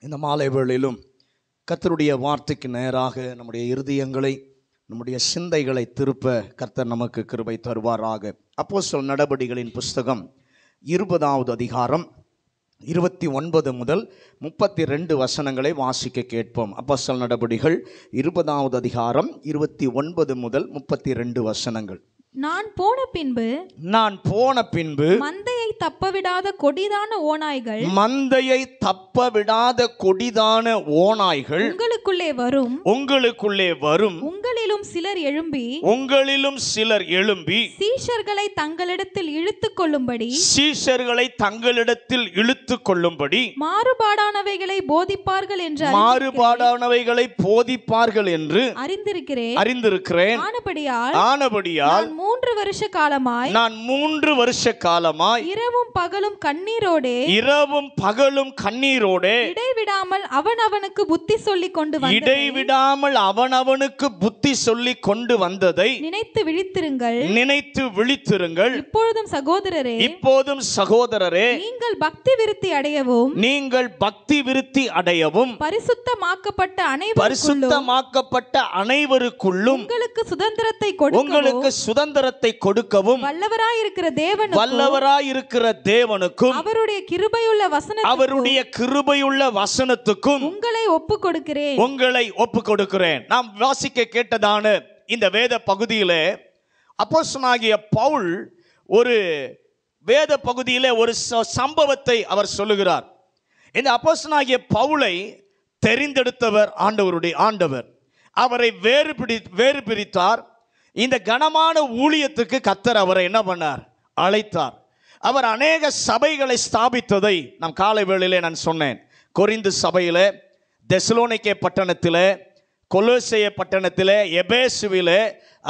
இந்த மாலை வேளையிலும் கர்த்தருடைய வார்த்தைக்கு நேராக நம்முடைய இருதயங்களை நம்முடைய சிந்தைகளை திருப்ப கர்த்தர் நமக்கு கிருபை தருவாராக. அப்போ சொல் நடவடிகளின் புஸ்தகம் இருபதாவது அதிகாரம் இருபத்தி ஒன்பது முதல் முப்பத்தி ரெண்டு வசனங்களை வாசிக்க கேட்போம். அப்போஸ்தலர் நடபடிகள் இருபதாவது அதிகாரம் இருபத்தி ஒன்பது முதல் முப்பத்தி ரெண்டு வசனங்கள். நான் போன பின்பு நான் போன பின்பு மந்தையை தப்பவிடாத கொடிதான ஓநாய்கள் மந்தையை தப்ப விடாத கொடிதான ஓநாய்கள் உங்களுக்குள்ளே வரும். உங்களுக்குள்ளே வரும். உங்களிலும் சிலர் எழும்பி உங்களிலும் சிலர் எழும்பி சீஷர்களை தங்களிடத்தில் இழுத்துக் கொள்ளும்படி சீஷர்களை தங்களிடத்தில் இழுத்து கொள்ளும்படி மாறுபாடானவைகளை போதிப்பார்கள் என்று மாறுபாடானவைகளை போதிப்பார்கள் என்று அறிந்திருக்கிறேன். அறிந்திருக்கிறேன். ஆனபடியால் ஆனபடியால் மூன்று வருஷ காலமாய் நான் மூன்று வருஷ காலமாய் இரவும் பகலும் கண்ணீரோடே இரவும் பகலும் கண்ணீரோடே இடைவிடாமல் அவன் அவனுக்கு புத்தி சொல்லிக் கொண்டு வந்து இடைவிடாமல் அவனவனுக்கு புத்தி சொல்லி கொண்டு வந்ததை நினைத்து விழித்திருங்கள். நினைத்து விழித்திருங்கள். இப்பொழுதும் சகோதரரே இப்போதும் சகோதரரே நீங்கள் பக்தி விருத்தி அடையவும் நீங்கள் பக்தி விருத்தி அடையவும் பரிசுத்தமாக்கப்பட்ட அனைவருக்குள்ளும் பரிசுத்தமாக்கப்பட்ட அனைவருக்குள்ளும் உங்களுக்கு சுதந்திரத்தை கொடுக்கவும் உங்களுக்கு சுதந்திரத்தை கொடுக்கவும் வல்லவராயிருக்கிற தேவன் வல்லவராயிருக்கிற தேவனுக்கும் அவருடைய கிருபையுள்ள வசன அவருடைய கிருபையுள்ள வசனத்துக்கும் உங்களை ஒப்பு கொடுக்கிறேன் உங்களை ஒப்பு கொடுக்கிறேன் நாம் வாசிக்க கேட்டதான இந்த வேத பகுதியிலே அப்போஸ்தலனாகிய பவுல் ஒரு வேத பகுதியிலே ஒரு சம்பவத்தை அவர் சொல்லுகிறார். இந்த அப்போஸ்தலனாகிய பவுலை தெரிந்தெடுத்தவர் ஆண்டவருடைய ஆண்டவர். அவரை வேறு பிடி வேறு பிரித்தார். இந்த கனமான ஊழியத்துக்கு கத்தர் அவரை என்ன பண்ணார்? அழைத்தார். அவர் அநேக சபைகளை ஸ்தாபித்ததை நம் காலை வேளையிலே நான் சொன்னேன். கொரிந்து சபையில் தெசலோனிக்கே பட்டணத்தில் கொலோசைய பட்டணத்தில் எபேசுவில்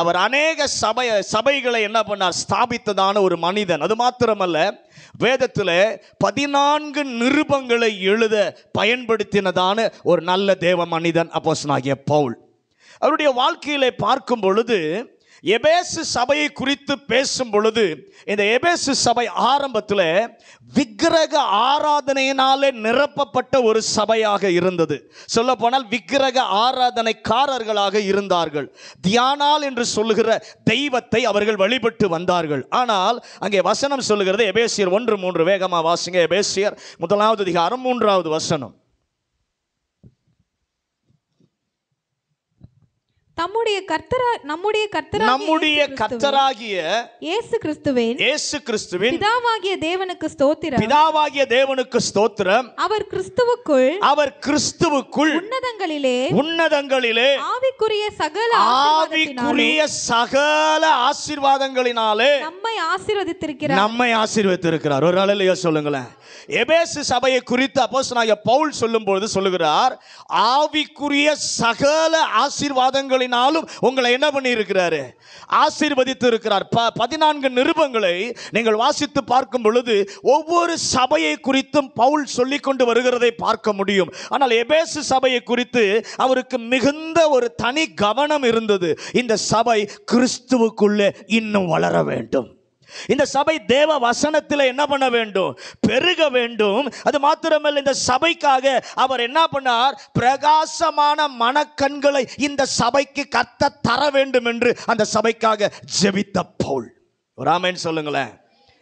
அவர் அநேக சபை சபைகளை என்ன பண்ணார்? ஸ்தாபித்ததான ஒரு மனிதன். அது மாத்திரமல்ல வேதத்தில் பதினான்கு நிருபங்களை எழுத பயன்படுத்தினதான ஒரு நல்ல தேவ மனிதன் அப்போஸ்தலனாகிய பவுல். அவருடைய வாழ்க்கையிலே பார்க்கும் பொழுது எபேசு சபையை குறித்து பேசும் பொழுது இந்த எபேசு சபை ஆரம்பத்தில் விக்கிரக ஆராதனையினாலே நிரப்பப்பட்ட ஒரு சபையாக இருந்தது. சொல்ல போனால் விக்கிரக ஆராதனைக்காரர்களாக இருந்தார்கள். தியானால் என்று சொல்லுகிற தெய்வத்தை அவர்கள் வழிபட்டு வந்தார்கள். ஆனால் அங்கே வசனம் சொல்லுகிறது எபேசியர் ஒன்று மூன்று வேகமாக வாசிங்க எபேசியர் முதலாவது அதிகாரம் மூன்றாவது வசனம். தம்முடைய கர்த்தரா நம்முடைய கர்த்தரா நம்முடைய கர்த்தராகிய இயேசு கிறிஸ்துவின். இயேசு கிறிஸ்துவின் பிதாவாகிய தேவனுக்கு ஸ்தோத்திரம். பிதாவாகிய தேவனுக்கு ஸ்தோத்திரம். அவர் கிறிஸ்துவுக்குள் அவர் கிறிஸ்துவுக்குள் உன்னதங்களிலே உன்னதங்களிலே ஆவிக்குரிய சகல ஆவிக்குரிய சகல ஆசீர்வாதங்களினாலே நம்மை ஆசீர்வதித்திருக்கிறார். நம்மை ஆசீர்வதித்திருக்கிறார். ஒரு அலையில சொல்லுங்களேன். எபேசு சபையை குறித்து அப்போஸ்தலனாகிய பவுல் சொல்லும்பொழுது சொல்லுகிறார் ஆவிக்குரிய சகல ஆசீர்வாதங்களினாலும் உங்களை என்ன பண்ணியிருக்கிறாரு? ஆசீர்வதித்து இருக்கிறார் ப பதினான்கு நிருபங்களை நீங்கள் வாசித்து பார்க்கும் பொழுது ஒவ்வொரு சபையை குறித்தும் பவுல் சொல்லிக் கொண்டு வருகிறதை பார்க்க முடியும். ஆனால் எபேசு சபையை குறித்து அவருக்கு மிகுந்த ஒரு தனி கவனம் இருந்தது. இந்த சபை கிறிஸ்துவுக்குள்ளே இன்னும் வளர வேண்டும். இந்த சபை தேவ வசனத்தில் என்ன பண்ண வேண்டும்? பெருக வேண்டும். அது மாத்திரமல்ல இந்த சபைக்காக அவர் என்ன பண்ணார்? பிரகாசமான மனக்கண்களை இந்த சபைக்கு கத்த தர வேண்டும் என்று அந்த சபைக்காக ஜெபித்த பவுல். ஒரு ஆமென் சொல்லுங்களேன்.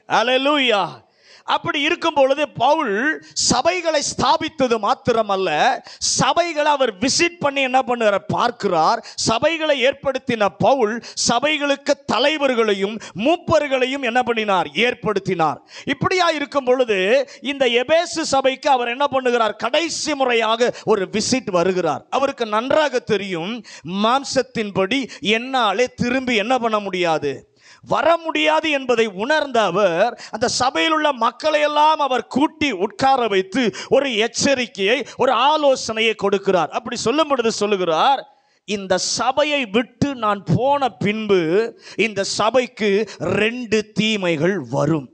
அலலூயா அப்படி இருக்கும் பொழுது பவுல் சபைகளை ஸ்தாபித்தது மாத்திரமல்ல சபைகளை அவர் விசிட் பண்ணி என்ன பண்ணுறார்? பார்க்கிறார். சபைகளை ஏற்படுத்தின பவுல் சபைகளுக்கு தலைவர்களையும் மூப்பர்களையும் என்ன பண்ணினார்? ஏற்படுத்தினார். இப்படியா இருக்கும் பொழுது இந்த எபேசு சபைக்கு அவர் என்ன பண்ணுகிறார்? கடைசி முறையாக ஒரு விசிட் வருகிறார். அவருக்கு நன்றாக தெரியும் மாம்சத்தின்படி என்னாலே திரும்பி என்ன பண்ண முடியாது? வர முடியாது என்பதை உணர்ந்த அவர் அந்த சபையில் உள்ள மக்களையெல்லாம் அவர் கூட்டி உட்கார வைத்து ஒரு எச்சரிக்கையை ஒரு ஆலோசனையை கொடுக்கிறார். அப்படி சொல்லும் பொழுது சொல்லுகிறார் இந்த சபையை விட்டு நான் போன பின்பு இந்த சபைக்கு ரெண்டு தீமைகள் வரும்.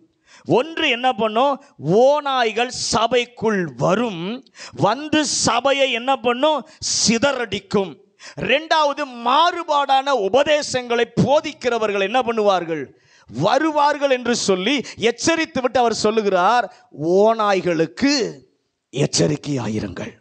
ஒன்று என்ன பண்ணும்? ஓநாய்கள் சபைக்குள் வரும். வந்து சபையை என்ன பண்ணும்? சிதறடிக்கும். ரெண்டாவது மாறுபாடான உபதேசங்களை போதிக்கிறவர்கள் என்ன பண்ணுவார்கள்? வருவார்கள் என்று சொல்லி எச்சரித்து விட்டு அவர் சொல்லுகிறார் ஓநாய்களுக்கு எச்சரிக்கையாயிருங்கள்.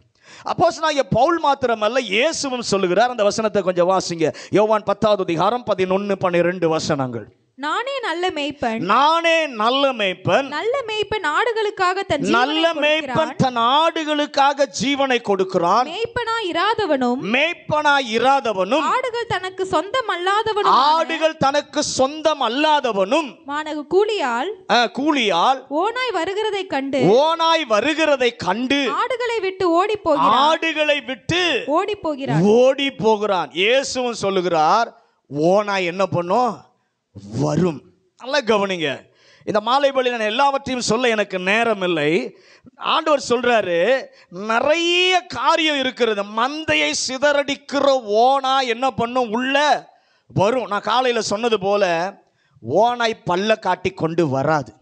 அப்போஸ் நான் பவுல் மாத்திரமல்ல இயேசுவும் சொல்லுகிறார். அந்த வசனத்தை கொஞ்சம் வாசிங்க. யோவான் பத்தாவது அதிகாரம் பதினொன்று பன்னிரெண்டு வசனங்கள். நானே நல்ல மேய்ப்பன். நானே நல்ல மேய்ப்பன். நல்ல மேய்ப்பன் ஆடுகளுக்காக தன் நல்ல மேய்ப்பன். தன் ஆடுகளுக்காக ஜீவனை கொடுக்கிறான். மேய்ப்பனா இராதவனும் மேய்ப்பனாய் இராதவனும் ஆடுகள் தனக்கு சொந்தம் அல்லாதவனும் ஆடுகள் தனக்கு சொந்தம் அல்லாதவனும் மானகு கூலியால் கூலியால் ஓனாய் வருகிறதை கண்டு ஓனாய் வருகிறதை கண்டு ஆடுகளை விட்டு ஓடி போகிறான் ஆடுகளை விட்டு ஓடி போகிறான் ஓடி போகிறான். இயேசுவும் சொல்லுகிறார் ஓனாய் என்ன பண்ணும்? வரும். நல்லா கவனிங்க. இந்த மாலை பலி நான் எல்லாவற்றையும் சொல்ல எனக்கு நேரம் இல்லை ஆண்டவர் சொல்றாரு நிறைய காரியம் இருக்கிறது. மந்தையை சிதறடிக்கிற ஓனா என்ன பண்ணும்? உள்ள வரும். நான் காலையில் சொன்னது போல ஓனாய் பல்ல காட்டி கொண்டு வராது.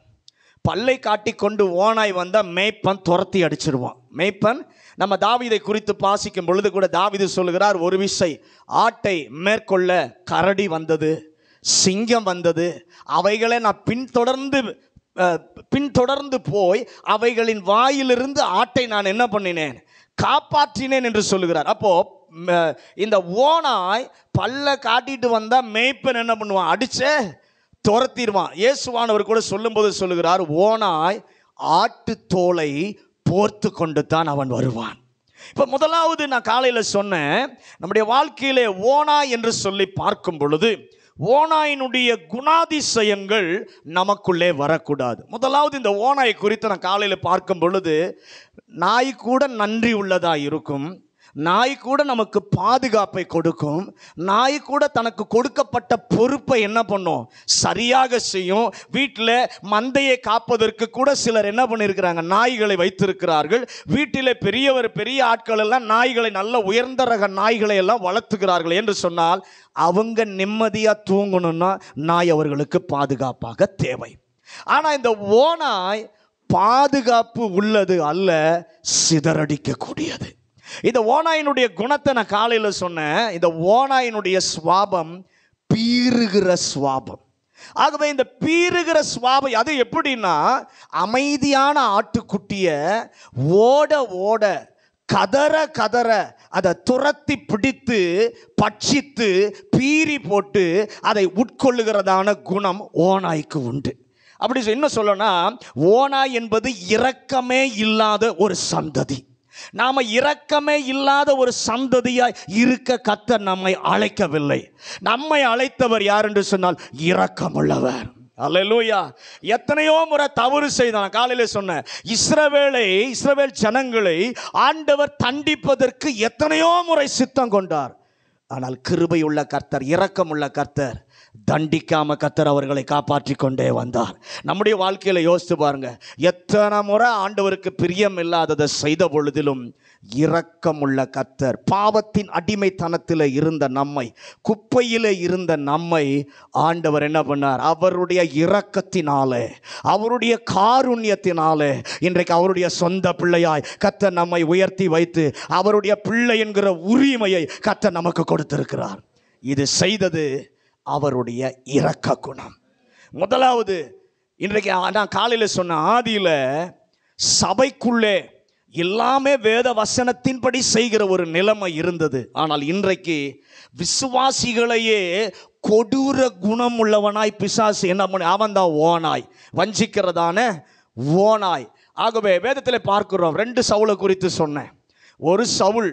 பல்லை காட்டி கொண்டு ஓனாய் வந்தால் மேய்ப்பன் துரத்தி அடிச்சிருவான். மேய்ப்பன் நம்ம தாவிதை குறித்து பாசிக்கும் பொழுது கூட தாவிது சொல்லுகிறார் ஒரு விசை ஆட்டை மேற்கொள்ள கரடி வந்தது. சிங்கம் வந்தது. அவைகளை நான் பின்தொடர்ந்து பின்தொடர்ந்து போய் அவைகளின் வாயிலிருந்து ஆட்டை நான் என்ன பண்ணினேன்? காப்பாற்றினேன் என்று சொல்லுகிறார். அப்போ இந்த ஓனாய் பல்ல காட்டிட்டு வந்தால் மேய்ப்பன் என்ன பண்ணுவான்? அடிச்சே துரத்திடுவான். இயேசுவானவர் கூட சொல்லும்போது சொல்லுகிறார் ஓனாய் ஆட்டு தோலை போர்த்து கொண்டு தான் அவன் வருவான். இப்போ முதலாவது நான் காலையில் சொன்னேன் நம்முடைய வாழ்க்கையிலே ஓனா என்று சொல்லி பார்க்கும் பொழுது ஓனாயினுடைய குணாதிசயங்கள் நமக்குள்ளே வரக்கூடாது. முதலாவது இந்த ஓனாய் குறித்து நான் காலையில் பார்க்கும் பொழுது நாய் கூட நன்றி உள்ளதாக இருக்கும். நாய் கூட நமக்கு பாதுகாப்பை கொடுக்கும். நாய் கூட தனக்கு கொடுக்கப்பட்ட பொறுப்பை என்ன பண்ணும்? சரியாக செய்யும். வீட்டில் மந்தையை காப்பதற்கு கூட சிலர் என்ன பண்ணியிருக்கிறாங்க நாய்களை வைத்திருக்கிறார்கள். வீட்டில் பெரியவர் பெரிய ஆட்கள் எல்லாம் நாய்களை நல்ல உயர்ந்த ரக நாய்களை எல்லாம் வளர்த்துக்கிறார்கள் என்று சொன்னால் அவங்க நிம்மதியாக தூங்கணும்னா நாய் அவர்களுக்கு பாதுகாப்பாக தேவை. ஆனால் இந்த ஓநாய் பாதுகாப்பு உள்ளது அல்ல சிதறடிக்கக்கூடியது. இந்த ஓனாயினுடைய குணத்தை நான் காலையில் சொன்னேன். இந்த ஓனாயினுடைய சுவாபம் பீறுகிற சுவாபம். ஆகவே இந்த பீறுகிற சுவாபம் அது எப்படின்னா அமைதியான ஆட்டுக்குட்டியை ஓட ஓட கதற கதற அதை துரத்தி பிடித்து பட்சித்து பீறி போட்டு அதை உட்கொள்ளுகிறதான குணம் ஓனாய்க்கு உண்டு. அப்படி இன்னும் சொல்லணும்னா ஓனாய் என்பது இரக்கமே இல்லாத ஒரு சந்ததி. நாம இரக்கமே இல்லாத ஒரு சந்ததியாய் இருக்க கத்த நம்மை அழைக்கவில்லை. நம்மை அழைத்தவர் யார் என்று சொன்னால் இரக்கமுள்ளவர். அல்லூயா எத்தனையோ முறை தவறு செய்தான். காலையில் சொன்னேன். இஸ்ரவேலை இஸ்ரவேல் ஜனங்களை ஆண்டவர் தண்டிப்பதற்கு எத்தனையோ முறை சித்தம் கொண்டார். ஆனால் கிருபையுள்ள கர்த்தர் இரக்கமுள்ள கர்த்தர் தண்டிக்காம கத்தர் அவர்களை காப்பாற்றி கொண்டே வந்தார். நம்முடைய வாழ்க்கையில யோசித்து பாருங்க. எத்தனை முறை ஆண்டவருக்கு பிரியம் இல்லாததை செய்த பொழுதிலும் இரக்கமுள்ள கத்தர் பாவத்தின் அடிமைத்தனத்தில் இருந்த நம்மை குப்பையில் இருந்த நம்மை ஆண்டவர் என்ன பண்ணார்? அவருடைய இரக்கத்தினாலே அவருடைய காருண்யத்தினாலே இன்றைக்கு அவருடைய சொந்த பிள்ளையாய் கத்தர் நம்மை உயர்த்தி வைத்து அவருடைய பிள்ளை என்கிற உரிமையை கத்தர் நமக்கு கொடுத்திருக்கிறார். இது செய்தது அவருடைய இரக்க குணம். முதலாவது இன்றைக்கு நான் காலையில் சொன்ன ஆதியில் சபைக்குள்ளே எல்லாமே வேத வசனத்தின்படி செய்கிற ஒரு நிலைமை இருந்தது. ஆனால் இன்றைக்கு விசுவாசிகளையே கொடூர குணம் உள்ளவனாய் பிசாசு என்ன பண்ண அவன் தான் ஓனாய் வஞ்சிக்கிறதான ஓனாய். ஆகவே வேதத்தில் பார்க்கிறோம் ரெண்டு சவுளை குறித்து சொன்னேன். ஒரு சவுள்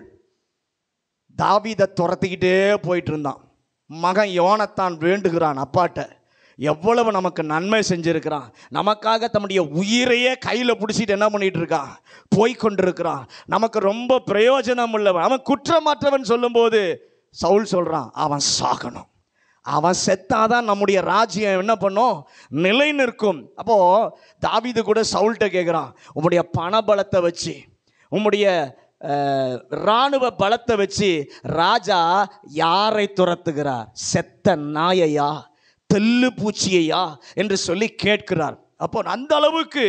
தாவீதை துரத்திக்கிட்டே போயிட்டு இருந்தான். மகன் யோனத்தான் வேண்டுகிறான் அப்பாட்ட. எவ்வளவு நமக்கு நன்மை செஞ்சுருக்கிறான். நமக்காக தம்முடைய உயிரையே கையில் பிடிச்சிட்டு என்ன பண்ணிகிட்டு இருக்கான்? போய் கொண்டிருக்கிறான். நமக்கு ரொம்ப பிரயோஜனம் உள்ளவன். அவன் குற்றமற்றவன் சொல்லும்போது சவுல் சொல்கிறான் அவன் சாகணும். அவன் செத்தாதான் நம்முடைய ராஜ்யம் என்ன பண்ணும்? நிலை நிற்கும். அப்போது தாவிது கூட சவுல்கிட்ட கேட்குறான் உம்முடைய பணபலத்தை வச்சு உம்முடைய இராணுவ பலத்தை வச்சு ராஜா யாரை துரத்துகிறார்? செத்த நாயையா? தெல்லு பூச்சியையா? என்று சொல்லி கேட்கிறார். அப்போ அந்த அளவுக்கு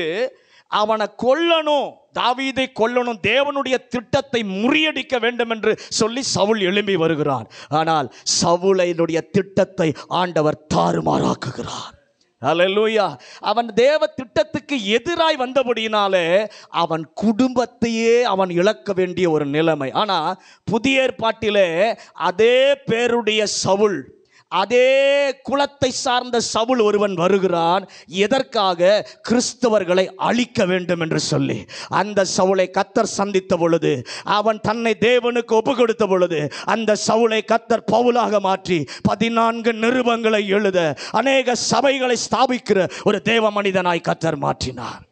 அவனை கொல்லணும் தாவீதை கொல்லணும் தேவனுடைய திட்டத்தை முறியடிக்க வேண்டும் என்று சொல்லி சவுல் எழும்பி வருகிறான். ஆனால் சவுளையினுடைய திட்டத்தை ஆண்டவர் தாறுமாறாக்குகிறார். அல்லேலூயா அவன் தேவ திட்டத்துக்கு எதிராய் வந்தபடியினாலே அவன் குடும்பத்தையே அவன் இழக்க வேண்டிய ஒரு நிலைமை. ஆனால் புதிய ஏற்பாட்டிலே அதே பேருடைய சவுள் அதே குலத்தை சார்ந்த சவுல் ஒருவன் வருகிறான். எதற்காக? கிறிஸ்தவர்களை அழிக்க வேண்டும் என்று சொல்லி. அந்த சவுளை கத்தர் சந்தித்த பொழுது அவன் தன்னை தேவனுக்கு ஒப்பு கொடுத்த பொழுது அந்த சவுளை கத்தர் பவுலாக மாற்றி பதினான்கு நிருபங்களை எழுத அநேக சபைகளை ஸ்தாபிக்கிற ஒரு தேவ மனிதனாய் கத்தர் மாற்றினார்.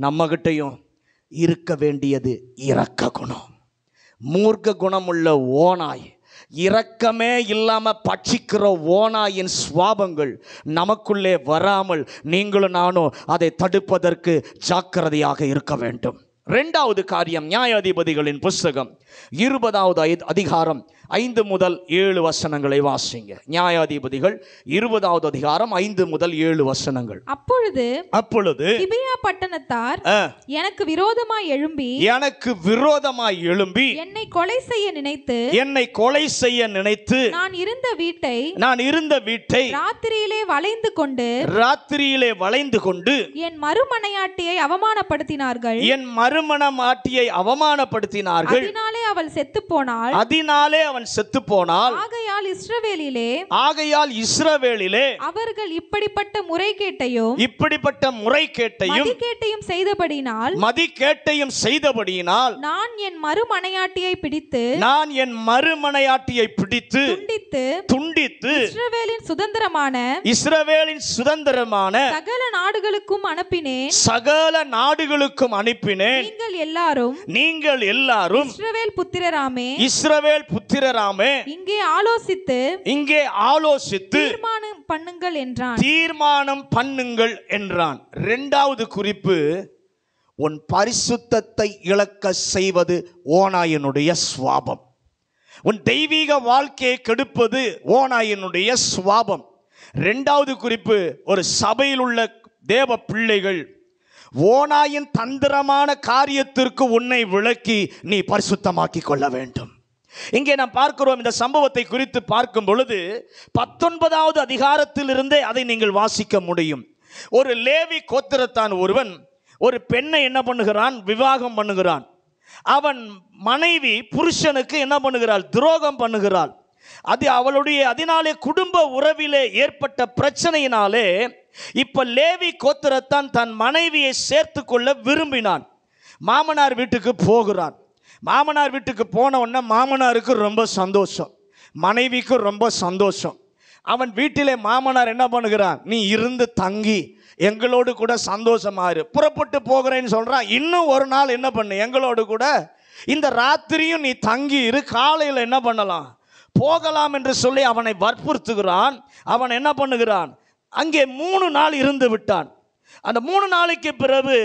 நம்மகிட்டையும் இருக்க வேண்டியது இரக்க குணம். மூர்க்க குணமுள்ள ஓனாய் இரக்கமே இல்லாமல் பட்சிக்கிற ஓனாயின் சுவாபங்கள் நமக்குள்ளே வராமல் நீங்களும் நானும் அதை தடுப்பதற்கு ஜாக்கிரதையாக இருக்க வேண்டும். ரெண்டாவது காரியம் நியாயாதிபதிகளின் புஸ்தகம் இருபதாவது ஐ- அதிகாரம் ஐந்து முதல் ஏழு வசனங்களை வாசிங்க. நியாயாதிபதிகள் இருபதாவது அதிகாரம் ஐந்து முதல் ஏழு வசனங்கள். அப்பொழுது அப்பொழுது கிபியா பட்டணத்தார் எனக்கு விரோதமாய் எழும்பி எனக்கு விரோதமாய் எழும்பி என்னை கொலை செய்ய நினைத்து என்னை கொலை செய்ய நினைத்து நான் இருந்த வீட்டை நான் இருந்த வீட்டை ராத்திரியிலே வளைந்து கொண்டு ராத்திரியிலே வளைந்து கொண்டு என் மறுமனையாட்டியை அவமானப்படுத்தினார்கள். என் மறுமணம் ஆட்டியை அவமானப்படுத்தினார்கள் அவள் செத்துப் போனாள் அதனாலே அவன் செத்து போனால் ஆகையால் இஸ்ரவேலிலே ஆகையால் இஸ்ரவேலிலே அவர்கள் இப்படிப்பட்ட முறைகேட்டையும் இப்படிப்பட்ட முறைகேட்டையும் மதிகேட்டையும் செய்தபடினால் மதிகேட்டையும் செய்தபடியினால் நான் என் மறுமனையாட்டியை பிடித்து நான் என் மறுமனையாட்டியை பிடித்து துண்டித்து துண்டித்து இஸ்ரவேலின் சுதந்திரமான இஸ்ரவேலின் சுதந்திரமான சகல நாடுகளுக்கும் அனுப்பினேன். சகல நாடுகளுக்கும் அனுப்பினேன். நீங்கள் எல்லாரும் நீங்கள் எல்லாரும் இஸ்ரவேல் புத்திரராமே. இஸ்ரவேல் புத்திரராமே. இங்கே ஆலோசித்து இங்கே ஆலோசித்து தீர்மானம் பண்ணுங்கள் என்றான். தீர்மானம் பண்ணுங்கள் என்றான். இரண்டாவது குறிப்பு உன் பரிசுத்தத்தை இழக்க செய்வது ஓனாயனுடைய சுவாபம். உன் தெய்வீக வாழ்க்கையை கெடுப்பது ஓனாயனுடைய சுவாபம். இரண்டாவது குறிப்பு ஒரு சபையில் உள்ள தேவ பிள்ளைகள் ஓனாயின் தந்திரமான காரியத்திற்கு உன்னை விளக்கி நீ பரிசுத்தமாக்கி கொள்ள வேண்டும். இங்கே நாம் பார்க்கிறோம் இந்த சம்பவத்தை குறித்து பார்க்கும் பொழுது பத்தொன்பதாவது அதிகாரத்திலிருந்தே அதை நீங்கள் வாசிக்க முடியும். ஒரு லேவி கோத்திரத்தான் ஒருவன் ஒரு பெண்ணை என்ன பண்ணுகிறான்? விவாகம் பண்ணுகிறான். அவன் மனைவி புருஷனுக்கு என்ன பண்ணுகிறாள்? துரோகம் பண்ணுகிறாள். அது அவளுடைய அதனாலே குடும்ப உறவிலே ஏற்பட்ட பிரச்சனையினாலே இப்போ லேவி கோத்திரத்தான் தன் மனைவியை சேர்த்து கொள்ள விரும்பினான். மாமனார் வீட்டுக்கு போகிறான். மாமனார் வீட்டுக்கு போன உடனே மாமனாருக்கு ரொம்ப சந்தோஷம். மனைவிக்கும் ரொம்ப சந்தோஷம். அவன் வீட்டிலே மாமனார் என்ன பண்ணுகிறான்? நீ இருந்து தங்கி எங்களோடு கூட சந்தோஷமா இரு. புறப்பட்டு போகிறேன்னு சொல்கிறான் இன்னும் ஒரு நாள் என்ன பண்ணு? எங்களோடு கூட இந்த ராத்திரியும் நீ தங்கி இரு. காலையில் என்ன பண்ணலாம்? போகலாம் என்று சொல்லி அவனை வற்புறுத்துகிறான். அவன் என்ன பண்ணுகிறான்? அங்கே மூணு நாள் இருந்து விட்டான். அந்த மூணு நாளைக்கு பிறகு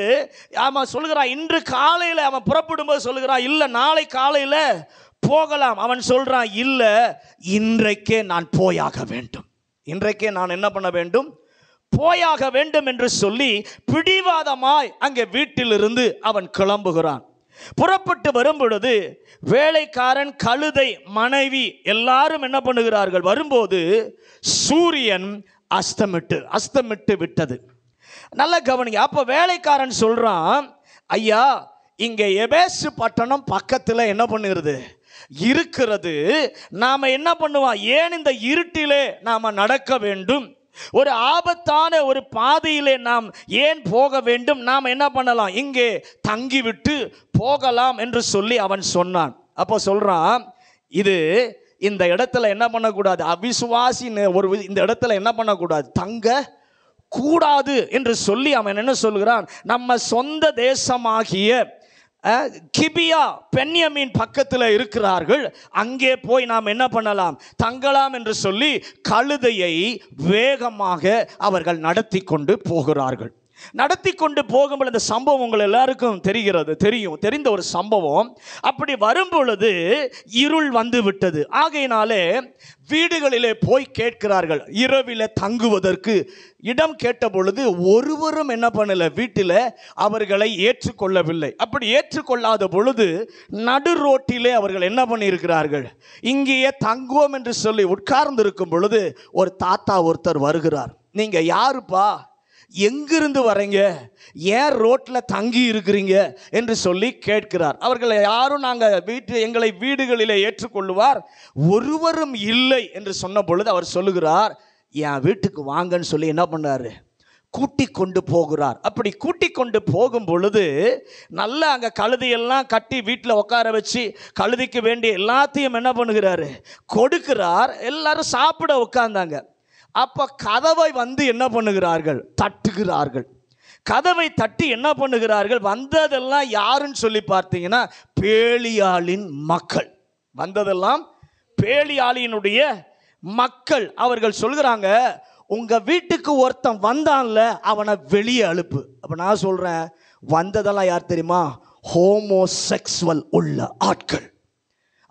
அவன் சொல்கிறான் இன்று காலையில் அவன் புறப்படும்போது சொல்கிறான் இல்லை நாளை காலையில் போகலாம். அவன் சொல்கிறான் இல்லை இன்றைக்கே நான் போயாக வேண்டும். இன்றைக்கே நான் என்ன பண்ண வேண்டும்? போயாக வேண்டும் என்று சொல்லி பிடிவாதமாய் அங்கே வீட்டிலிருந்து அவன் கிளம்புகிறான். புறப்பட்டு வரும் பொழுது வேலைக்காரன் கழுதை மனைவி எல்லாரும் என்ன பண்ணுகிறார்கள்? வரும்போது சூரியன் அஸ்தமிட்டு அஸ்தமிட்டு விட்டது. நல்ல கவனிங்க. அப்போ வேலைக்காரன் சொல்கிறான் ஐயா இங்கே எபேசு பட்டணம் பக்கத்தில் என்ன பண்ணுகிறது? இருக்கிறது. நாம் என்ன பண்ணுவோம்? ஏன் இந்த இருட்டிலே நாம் நடக்க வேண்டும்? ஒரு ஆபத்தான ஒரு பாதையிலே நாம் ஏன் போக வேண்டும்? நாம் என்ன பண்ணலாம்? இங்கே தங்கிவிட்டு போகலாம் என்று சொல்லி அவன் சொன்னான். அப்போ சொல்கிறான் இது இந்த இடத்துல என்ன பண்ணக்கூடாது? அவிசுவாசி ஒரு இந்த இடத்துல என்ன பண்ணக்கூடாது? தங்க கூடாது என்று சொல்லி அவன் என்ன சொல்கிறான்? நம்ம சொந்த தேசமாகிய கிபியா பென்யமீன் பக்கத்தில் இருக்கிறார்கள். அங்கே போய் நாம் என்ன பண்ணலாம்? தங்கலாம் என்று சொல்லி கழுதையை வேகமாக அவர்கள் நடத்தி கொண்டு போகிறார்கள். நடத்தி கொண்டு போகும்போது இந்த சம்பவம் உங்கள் எல்லாருக்கும் தெரிகிறது தெரியும். தெரிந்த ஒரு சம்பவம். அப்படி வரும் பொழுது இருள் வந்து விட்டது ஆகையினாலே வீடுகளிலே போய் கேட்கிறார்கள். இரவில் தங்குவதற்கு இடம் கேட்ட பொழுது ஒருவரும் என்ன பண்ணல வீட்டில் அவர்களை ஏற்றுக்கொள்ளவில்லை. அப்படி ஏற்றுக்கொள்ளாத பொழுது நடு ரோட்டிலே அவர்கள் என்ன பண்ணியிருக்கிறார்கள்? இங்கேயே தங்குவோம் என்று சொல்லி உட்கார்ந்து இருக்கும் பொழுது ஒரு தாத்தா ஒருத்தர் வருகிறார். நீங்கள் யாருப்பா? எங்கிருந்து வரீங்க? ஏன் ரோட்டில் தங்கி இருக்கிறீங்க? என்று சொல்லி கேட்கிறார். அவர்களை யாரும் நாங்கள் வீட்டு எங்களை வீடுகளிலே ஏற்றுக்கொள்ளுவார். ஒருவரும் இல்லை என்று சொன்ன பொழுது அவர் சொல்லுகிறார் என் வீட்டுக்கு வாங்கன்னு சொல்லி என்ன பண்ணாரு? கூட்டி கொண்டு போகிறார். அப்படி கூட்டி கொண்டு போகும் பொழுது நல்லா அங்கே கழுதையெல்லாம் கட்டி வீட்டில் உட்கார வச்சு கழுதிக்கு வேண்டிய எல்லாத்தையும் என்ன பண்ணுகிறாரு? கொடுக்கிறார். எல்லாரும் சாப்பிட உட்காந்தாங்க அப்போ கதவை வந்து என்ன பண்ணுகிறார்கள்? தட்டுகிறார்கள். கதவை தட்டி என்ன பண்ணுகிறார்கள்? வந்ததெல்லாம் யாருன்னு சொல்லி பார்த்தீங்கன்னா பேலியாளின் மக்கள். வந்ததெல்லாம் பேலியாளியினுடைய மக்கள். அவர்கள் சொல்கிறாங்க உங்கள் வீட்டுக்கு ஒருத்தன் வந்தான்ல அவனை வெளியே அனுப்பு. அப்போ நான் சொல்கிறேன் வந்ததெல்லாம் யார் தெரியுமா? ஹோமோசெக்சுவல் உள்ள ஆட்கள்.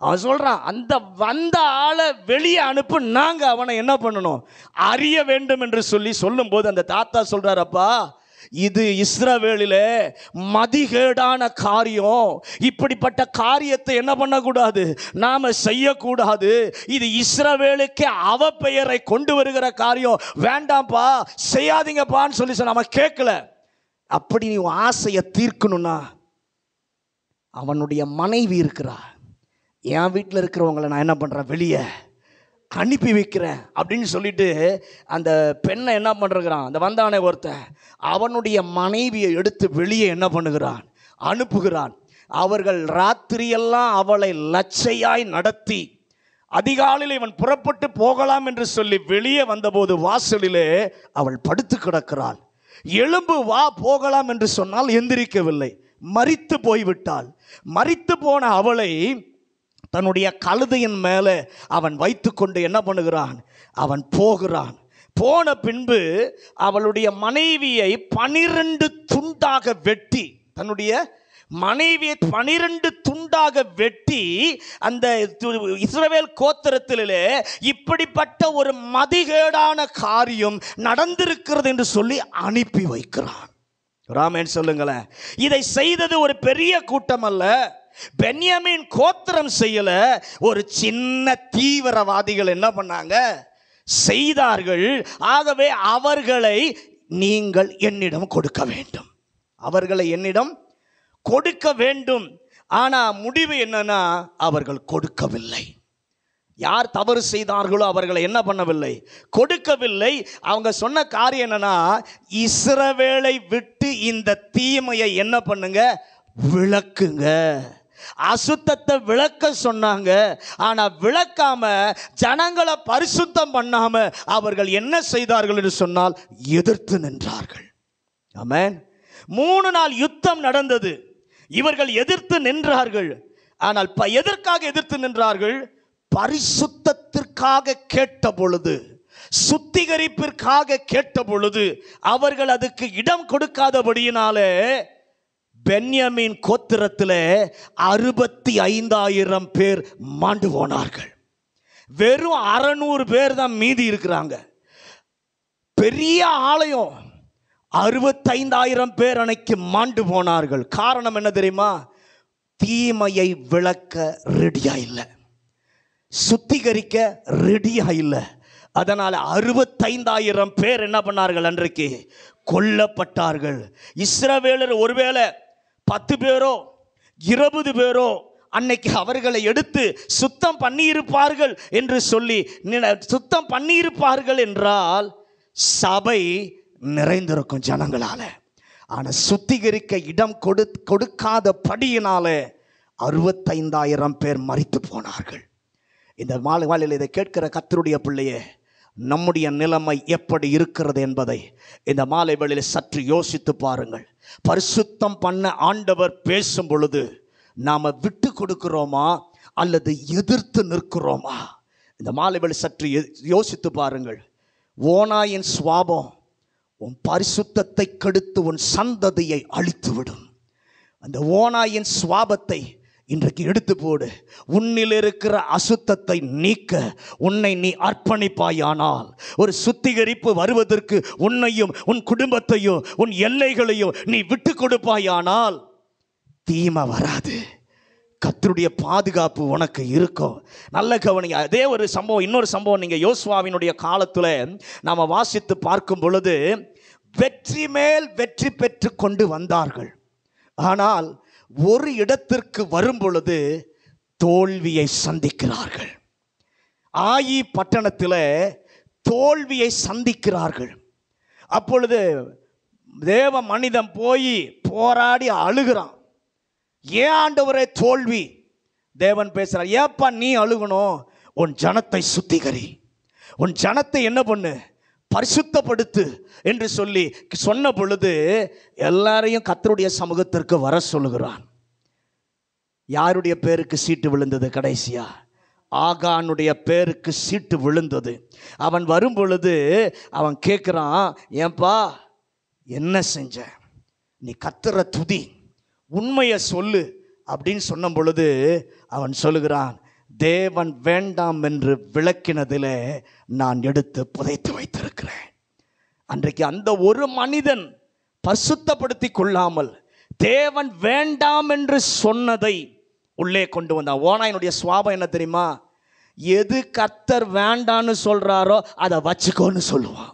அவன் சொல்கிறான் அந்த வந்த ஆளை வெளியே அனுப்பு நாங்கள் அவனை என்ன பண்ணணும்? அறிய வேண்டும் என்று சொல்லி சொல்லும்போது அந்த தாத்தா சொல்கிறாரப்பா இது இஸ்ரவேலில் மதிகேடான காரியம். இப்படிப்பட்ட காரியத்தை என்ன பண்ணக்கூடாது? நாம் செய்யக்கூடாது. இது இஸ்ரவேலுக்கு அவ பெயரை கொண்டு வருகிற காரியம். வேண்டாம்ப்பா செய்யாதீங்கப்பான்னு சொல்லி சொன்ன நம்ம கேட்கல. அப்படி நீ ஆசையை தீர்க்கணும்னா அவனுடைய மனைவி இருக்கிறா. என் வீட்டில் இருக்கிறவங்கள நான் என்ன பண்ணுறேன் வெளியே அனுப்பி வைக்கிறேன் அப்படின்னு சொல்லிட்டு அந்த பெண்ணை என்ன பண்ணுறான் அந்த வந்தானே ஒருத்தன். அவனுடைய மனைவியை எடுத்து வெளியே என்ன பண்ணுகிறான்? அனுப்புகிறான். அவர்கள் ராத்திரியெல்லாம் அவளை லட்சையாய் நடத்தி அதிகாலையில் இவன் புறப்பட்டு போகலாம் என்று சொல்லி வெளியே வந்தபோது வாசலிலே அவள் படுத்து கிடக்கிறாள். எலும்பு வா போகலாம் என்று சொன்னால் எந்திரிக்கவில்லை. மறித்து போய்விட்டாள். மறித்து போன அவளை தன்னுடைய கழுதையின் மேலே அவன் வைத்துக்கொண்டு என்ன பண்ணுகிறான்? அவன் போகிறான். போன பின்பு அவளுடைய மனைவியை பனிரெண்டு துண்டாக வெட்டி தன்னுடைய மனைவியை பனிரெண்டு துண்டாக வெட்டி அந்த இஸ்ரவேல் கோத்திரத்திலே இப்படிப்பட்ட ஒரு மதிகேடான காரியம் நடந்திருக்கிறது என்று சொல்லி அனுப்பி வைக்கிறான். ராமேன் சொல்லுங்களேன். இதை செய்தது ஒரு பெரிய கூட்டம் அல்ல பென்யாமின் கோத்திரம் செய்யல ஒரு சின்ன தீவிரவாதிகள் என்ன பண்ணாங்க? செய்தார்கள். ஆகவே அவர்களை நீங்கள் என்னிடம் கொடுக்க வேண்டும். அவர்களை என்னிடம் கொடுக்க வேண்டும். ஆனா முடிவு என்னன்னா அவர்கள் கொடுக்கவில்லை. யார் தவறு செய்தார்களோ அவர்களை என்ன பண்ணவில்லை? கொடுக்கவில்லை. அவங்க சொன்ன காரியம் என்னன்னா இஸ்ரவேலை விட்டு இந்த தீமையை என்ன பண்ணுங்க? விளக்குங்க. அசுத்தத்தை விளக்க சொன்னாங்க. ஆனா விளக்காம ஜனங்களை பரிசுத்தம் பண்ணாம அவர்கள் என்ன செய்தார்கள் என்று சொன்னால் எதிர்த்து நின்றார்கள். ஆமென். மூணு நாள் யுத்தம் நடந்தது. இவர்கள் எதிர்த்து நின்றார்கள். ஆனால் ப- எதற்காக எதிர்த்து நின்றார்கள்? பரிசுத்தத்திற்காக கேட்ட பொழுது சுத்திகரிப்பிற்காக கேட்ட பொழுது அவர்கள் அதுக்கு இடம் கொடுக்காதபடியினாலே பென்யமின் கோத்திரத்தில் அறுபத்தி ஐந்தாயிரம் பேர் மாண்டு போனார்கள். வெறும் அறநூறு பேர் தான் மீதி இருக்கிறாங்க. பெரிய ஆலயம். அறுபத்தைந்தாயிரம் பேர் அன்னைக்கு மாண்டு போனார்கள். காரணம் என்ன தெரியுமா? தீமையை விளக்க ரெடியா இல்லை. சுத்திகரிக்க ரெடியா இல்லை. அதனால் அறுபத்தைந்தாயிரம் பேர் என்ன பண்ணார்கள் அன்றைக்கு? கொல்லப்பட்டார்கள். இஸ்ரவேலர் ஒருவேளை பத்து பேரோ இருபது பேரோ அன்னைக்கு அவர்களை எடுத்து சுத்தம் பண்ணியிருப்பார்கள் என்று சொல்லி நின- சுத்தம் பண்ணியிருப்பார்கள் என்றால் சபை நிறைந்திருக்கும் ஜனங்களால. ஆனால் சுத்திகரிக்க இடம் கொடு கொடுக்காத படியினாலே அறுபத்தைந்தாயிரம் பேர் மறித்து போனார்கள். இந்த மாலை மாலையில் இதை கேட்கிற கத்தருடைய பிள்ளையே நம்முடைய நிலைமை எப்படி இருக்கிறது என்பதை இந்த மாலை வேளையில் சற்று யோசித்து பாருங்கள். பரிசுத்தம் பண்ண ஆண்டவர் பேசும் பொழுது நாம் விட்டு கொடுக்கிறோமா அல்லது எதிர்த்து நிற்கிறோமா? இந்த மாலை வேளை சற்று யோ- யோசித்து பாருங்கள். ஓனாயின் சுவாபம் உன் பரிசுத்தத்தை கெடுத்து உன் சந்ததியை அழித்துவிடும். அந்த ஓனாயின் சுவாபத்தை இன்றைக்கு எடுத்து போடு. உன்னில் இருக்கிற அசுத்தத்தை நீக்க உன்னை நீ அர்ப்பணிப்பாயானால் ஒரு சுத்திகரிப்பு வருவதற்கு உன்னையும் உன் குடும்பத்தையும் உன் எல்லைகளையும் நீ விட்டு கொடுப்பாயானால் தீமை வராது. கத்தருடைய பாதுகாப்பு உனக்கு இருக்கும். நல்ல கவனிங்க. அதே ஒரு சம்பவம் இன்னொரு சம்பவம் நீங்கள் யோசுவாவினுடைய காலத்தில் நாம் வாசித்து பார்க்கும் பொழுது வெற்றி மேல் வெற்றி பெற்று கொண்டு வந்தார்கள். ஆனால் ஒரு இடத்திற்கு வரும் பொழுது தோல்வியை சந்திக்கிறார்கள். ஆயி பட்டணத்தில் தோல்வியை சந்திக்கிறார்கள். அப்பொழுது தேவ மனிதன் போய் போராடி அழுகிறான். ஏன் ஆண்டவரே தோல்வி! தேவன் பேசுகிறார். ஏப்பா நீ அழுகணும்? உன் ஜனத்தை சுத்திகரி. உன் ஜனத்தை என்ன பண்ணு? பரிசுத்தப்படுத்து என்று சொல்லி சொன்ன பொழுது எல்லாரையும் கத்தருடைய சமூகத்திற்கு வர சொல்லுகிறான். யாருடைய பேருக்கு சீட்டு விழுந்தது கடைசியா? ஆகானுடைய பேருக்கு சீட்டு விழுந்தது. அவன் வரும் பொழுது அவன் கேட்குறான் ஏன்பா என்ன செஞ்ச? நீ கத்துற துதி. உண்மையை சொல்லு. அப்படின்னு சொன்ன பொழுது அவன் சொல்லுகிறான் தேவன் வேண்டாம் என்று விளக்கினதிலே நான் எடுத்து புதைத்து வைத்திருக்கிறேன். அன்றைக்கு அந்த ஒரு மனிதன் பரிசுத்தப்படுத்தி கொள்ளாமல் தேவன் வேண்டாம் என்று சொன்னதை உள்ளே கொண்டு வந்தான். ஓனாயினுடைய சுவாபம் என்ன தெரியுமா? எது கத்தர் வேண்டான்னு சொல்கிறாரோ அதை வச்சுக்கோன்னு சொல்லுவான்.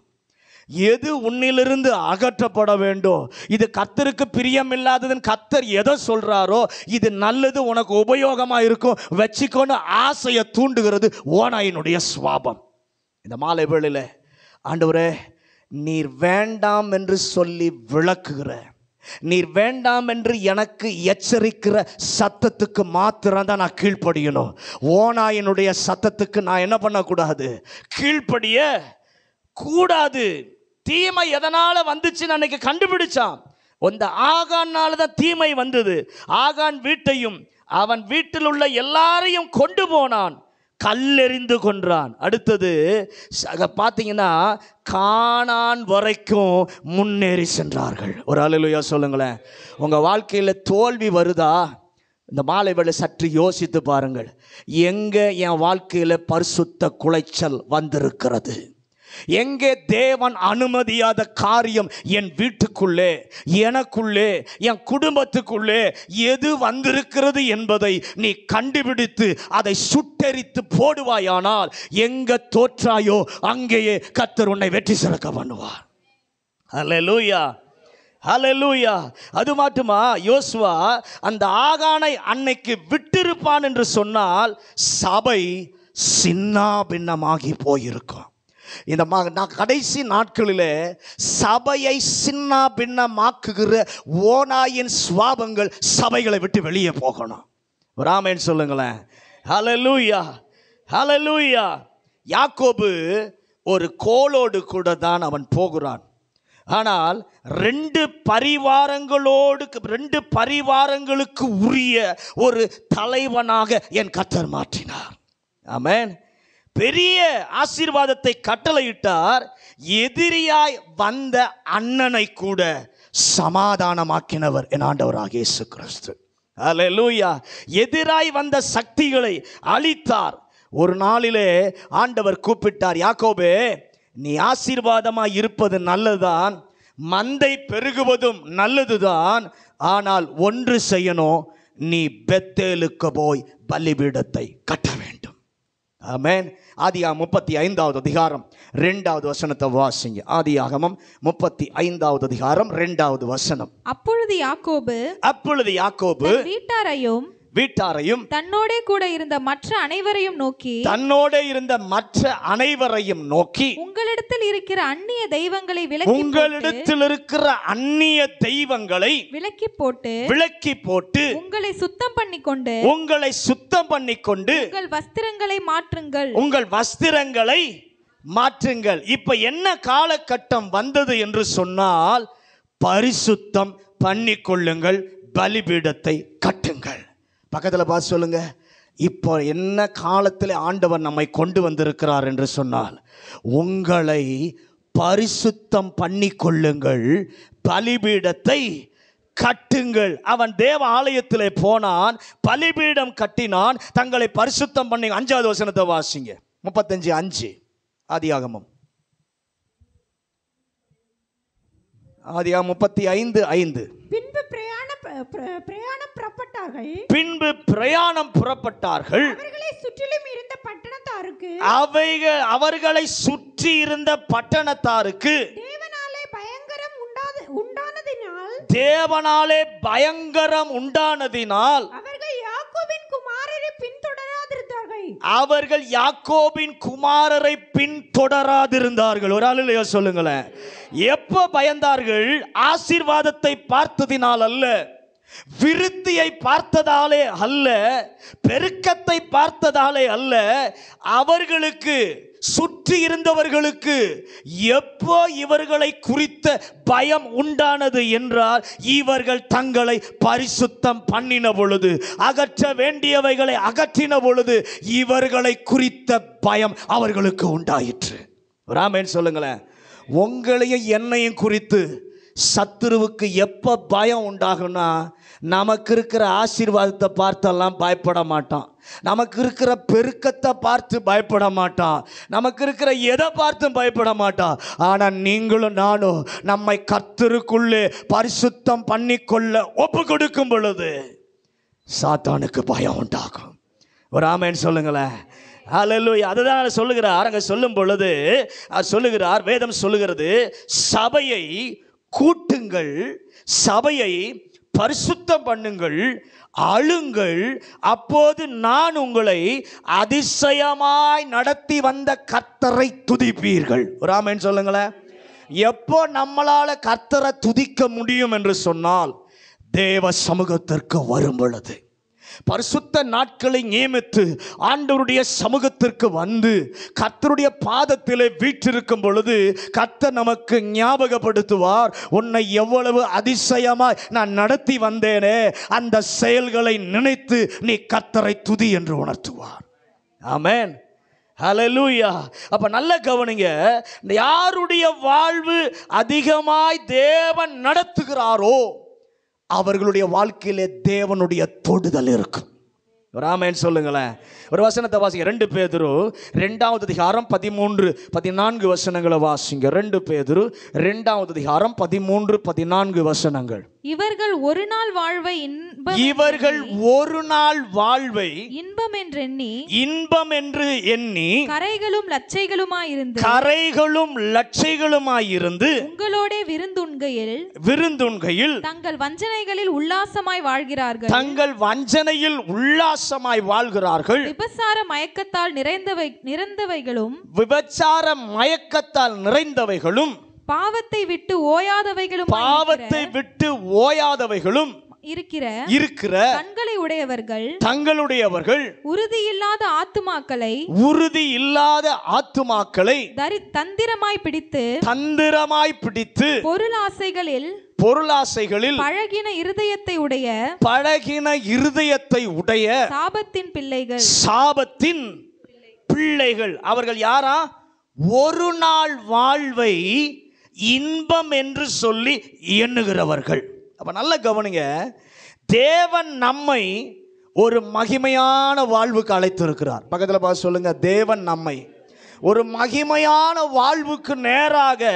எது உன்னிலிருந்து அகற்றப்பட வேண்டும்? இது கத்தருக்கு பிரியமில்லாததுன்னு கத்தர் எதை சொல்கிறாரோ இது நல்லது உனக்கு உபயோகமாக இருக்கும் வச்சுக்கோன்னு ஆசையை தூண்டுகிறது ஓனாயினுடைய சுவாபம். இந்த மாலை வேளையில் ஆண்டவரே நீர் வேண்டாம் என்று சொல்லி விளக்குகிற நீர் வேண்டாம் என்று எனக்கு எச்சரிக்கிற சத்தத்துக்கு மாத்திரம் தான் நான் கீழ்ப்படியணும். ஓனாயினுடைய சத்தத்துக்கு நான் என்ன பண்ணக்கூடாது? கீழ்ப்படிய கூடாது. தீமை எதனால் வந்துச்சுன்னு அன்னைக்கு கண்டுபிடிச்சான். அந்த ஆகான்னால தான் தீமை வந்தது. ஆகான் வீட்டையும் அவன் வீட்டில் உள்ள எல்லாரையும் கொண்டு போனான். கல்லெறிந்து கொன்றான். அடுத்தது பார்த்தீங்கன்னா காணான் வரைக்கும் முன்னேறி சென்றார்கள். ஒரு அலுவலையா சொல்லுங்களேன். உங்கள் வாழ்க்கையில் தோல்வி வருதா? இந்த மாலை வேலை சற்று யோசித்து பாருங்கள். எங்கே என் வாழ்க்கையில் பரிசுத்த குலைச்சல் வந்திருக்கிறது? எங்கே தேவன் அனுமதியாத காரியம் என் வீட்டுக்குள்ளே எனக்குள்ளே என் குடும்பத்துக்குள்ளே எது வந்திருக்கிறது என்பதை நீ கண்டுபிடித்து அதை சுட்டெரித்து போடுவாயானால் எங்க தோற்றாயோ அங்கேயே கத்தர் உன்னை வெற்றி சிறக்க பண்ணுவார். ஹalleluya ஹalleluya அது மட்டுமா யோசுவா அந்த ஆகானை அன்னைக்கு விட்டிருப்பான் என்று சொன்னால் சபை சின்னா பின்னமாகி போயிருக்கும். இந்த மா நான் கடைசி நாட்களில் சபையை சின்ன பின்னமாக்குகிற ஓனாயின் சுவாபங்கள் சபைகளை விட்டு வெளியே போகணும். ராமேன் சொல்லுங்களேன். ஹலலூயா ஹalleluya யாக்கோபு ஒரு கோலோடு கூட தான் அவன் போகிறான். ஆனால் ரெண்டு பரிவாரங்களோடு ரெண்டு பரிவாரங்களுக்கு உரிய ஒரு தலைவனாக என் கத்தர் மாற்றினார். ஆமேன் பெரிய ஆசீர்வாதத்தை கட்டளையிட்டார் எதிரியாய் வந்த அண்ணனை கூட சமாதானமாக்கினவர் என் ஆண்டவராக இயேசு கிறிஸ்து. லூயா எதிராய் வந்த சக்திகளை அழித்தார். ஒரு நாளிலே ஆண்டவர் கூப்பிட்டார் யாக்கோபே நீ ஆசீர்வாதமாய் இருப்பது நல்லதுதான் மந்தை பெருகுவதும் நல்லதுதான் ஆனால் ஒன்று செய்யணும் நீ பெத்தேலுக்கு போய் பலிபீடத்தை கட்ட வேண்டும். ஆமேன் ஆதியா முப்பத்தி ஐந்தாவது அதிகாரம் ரெண்டாவது வசனத்தை வாசிங்க. ஆதியாகமம் முப்பத்தி ஐந்தாவது அதிகாரம் ரெண்டாவது வசனம். அப்பொழுது யாக்கோபு அப்பொழுது யாக்கோபு வீட்டாரையும் வீட்டாரையும் தன்னோடே கூட இருந்த மற்ற அனைவரையும் நோக்கி தன்னோட இருந்த மற்ற அனைவரையும் நோக்கி உங்களிடத்தில் இருக்கிற அந்நிய தெய்வங்களை விலக்கி உங்களிடத்தில் இருக்கிற அந்நிய தெய்வங்களை விலக்கி போட்டு விலக்கி போட்டு உங்களை சுத்தம் பண்ணி கொண்டு உங்களை சுத்தம் பண்ணிக்கொண்டு உங்கள் வஸ்திரங்களை மாற்றுங்கள். உங்கள் வஸ்திரங்களை மாற்றுங்கள். இப்ப என்ன காலகட்டம் வந்தது என்று சொன்னால் பரிசுத்தம் பண்ணிக்கொள்ளுங்கள் பலிபீடத்தை கட்டுங்கள். பக்கத்தில் பார்த்து சொல்லுங்க. இப்போ என்ன காலத்தில் ஆண்டவர் நம்மை கொண்டு வந்திருக்கிறார் என்று சொன்னால் உங்களை பரிசுத்தம் பண்ணி கொள்ளுங்கள் பலிபீடத்தை கட்டுங்கள். அவன் தேவ ஆலயத்தில் போனான் பலிபீடம் கட்டினான் தங்களை பரிசுத்தம் பண்ணி அஞ்சாவது வசனத்தை வாசிங்க. முப்பத்தஞ்சு அஞ்சு. ஆதியாகமம். ஆதியா முப்பத்தி ஐந்து ஐந்து பின்பு பிரயாண ப- பிர- பிரயாணம் புறப்பட்டார்கள். பின்பு பிரயாணம் புறப்பட்டார்கள். அவர்களை சுற்றிலும் இருந்த பட்டணத்தாருக்கு. அவைகள் அவர்களை சுற்றி இருந்த பட்டணத்தாருக்கு. தேவனாலே பயங்கரம் உண்டாது உண்டானதினால். தேவனாலே பயங்கரம் உண்டானதினால் அவர்கள் யாக்கோபின் குமாரரை பின்தொடராதிருந்தார்கள். அவர்கள் யாக்கோபின் குமாரரை பின்தொடராதிருந்தார்கள். ஒரு ஆளுலையோ சொல்லுங்களேன். எப்ப பயந்தார்கள்? ஆசீர்வாதத்தை பார்த்ததினால் அல்ல. விருத்தியை பார்த்ததாலே அல்ல பெருக்கத்தை பார்த்ததாலே அல்ல அவர்களுக்கு சுற்றி இருந்தவர்களுக்கு எப்போ இவர்களை குறித்த பயம் உண்டானது என்றால் இவர்கள் தங்களை பரிசுத்தம் பண்ணின பொழுது அகற்ற வேண்டியவைகளை அகற்றின பொழுது இவர்களை குறித்த பயம் அவர்களுக்கு உண்டாயிற்று. ராமேன் சொல்லுங்களேன். உங்களையும் என்னையும் குறித்து சத்துருவுக்கு எப்போ பயம் உண்டாகும்னா நமக்கு இருக்கிற ஆசீர்வாதத்தை பார்த்தெல்லாம் பயப்பட மாட்டான். நமக்கு இருக்கிற பெருக்கத்தை பார்த்து பயப்பட மாட்டான். நமக்கு இருக்கிற எதை பார்த்தும் பயப்பட மாட்டான். ஆனால் நீங்களும் நானும் நம்மை கத்தருக்குள்ளே பரிசுத்தம் பண்ணிக்கொள்ள ஒப்பு கொடுக்கும் பொழுது சாத்தானுக்கு பயம் உண்டாகும். ஒரு ஆமேன்னு சொல்லுங்களேன். ஹalleluya அதுதான் சொல்லுகிறார். அங்கே சொல்லும் பொழுது சொல்லுகிறார் வேதம் சொல்லுகிறது சபையை கூட்டுங்கள் சபையை பரிசுத்தம் பண்ணுங்கள் அழுங்கள். அப்போது நான் உங்களை அதிசயமாய் நடத்தி வந்த கர்த்தரை துதிப்பீர்கள். ராமன் சொல்லுங்களேன். எப்போ நம்மளால கர்த்தரை துதிக்க முடியும் என்று சொன்னால் தேவ சமூகத்திற்கு வரும் பொழுது. பரிசுத்த நாட்களை நியமித்து ஆண்டவருடைய சமூகத்திற்கு வந்து கத்தருடைய பாதத்திலே வீற்றிருக்கும் பொழுது கத்தர் நமக்கு ஞாபகப்படுத்துவார் உன்னை எவ்வளவு அதிசயமாய் நான் நடத்தி வந்தேனே அந்த செயல்களை நினைத்து நீ கத்தரை துதி என்று உணர்த்துவார். ஆமேன். ஹலலூயா அப்ப நல்ல கவனிங்க யாருடைய வாழ்வு அதிகமாய் தேவன் நடத்துகிறாரோ அவர்களுடைய வாழ்க்கையிலே தேவனுடைய தொடுதல் இருக்கும். ராமேன் சொல்லுங்களேன். ஒரு வசனத்தை வாசிங்க. ரெண்டு பேதுரு ரெண்டாவது அதிகாரம் பதிமூன்று பதினான்கு வசனங்களை வாசிங்க. ரெண்டு பேதுரு ரெண்டாவது அதிகாரம் பதிமூன்று பதினான்கு வசனங்கள். இவர்கள் ஒரு நாள் வாழ்வை இன்பம் இவர்கள் ஒரு நாள் வாழ்வை இன்பம் என்றெண்ணி இன்பம் என்று எண்ணி கரைகளும் லட்சைகளுமாயிருந்து கரைகளும் லட்சைகளுமாயிருந்து உங்களோடே விருந்துண்கையில் விருந்துண்கையில் தங்கள் வஞ்சனைகளில் உல்லாசமாய் வாழ்கிறார்கள். தங்கள் வஞ்சனையில் உல்லாசமாய் வாழ்கிறார்கள். விபசார மயக்கத்தால் நிறைந்தவை நிறைந்தவைகளும் விபச்சார மயக்கத்தால் நிறைந்தவைகளும் பாவத்தை விட்டு ஓயாதவைகளும் பாவத்தை விட்டு ஓயாதவைகளும் இருக்கிற இருக்கிற கண்களை உடையவர்கள் தங்களுடையவர்கள் உறுதியில்லாத ஆத்துமாக்களை உறுதி இல்லாத ஆத்துமாக்களை தரி தந்திரமாய் பிடித்து தந்திரமாய் பிடித்து பொருளாசைகளில் பொருளாசைகளில் பழகின இருதயத்தை உடைய பழகின இருதயத்தை உடைய சாபத்தின் பிள்ளைகள். சாபத்தின் பிள்ளைகள். அவர்கள் யாரா? ஒரு நாள் வாழ்வை இன்பம் என்று சொல்லி எண்ணுகிறவர்கள். அப்ப நல்ல கவனிங்க. தேவன் நம்மை ஒரு மகிமையான வாழ்வுக்கு அழைத்திருக்கிறார். பக்கத்தில் பார்த்து சொல்லுங்க. தேவன் நம்மை. ஒரு மகிமையான வாழ்வுக்கு நேராக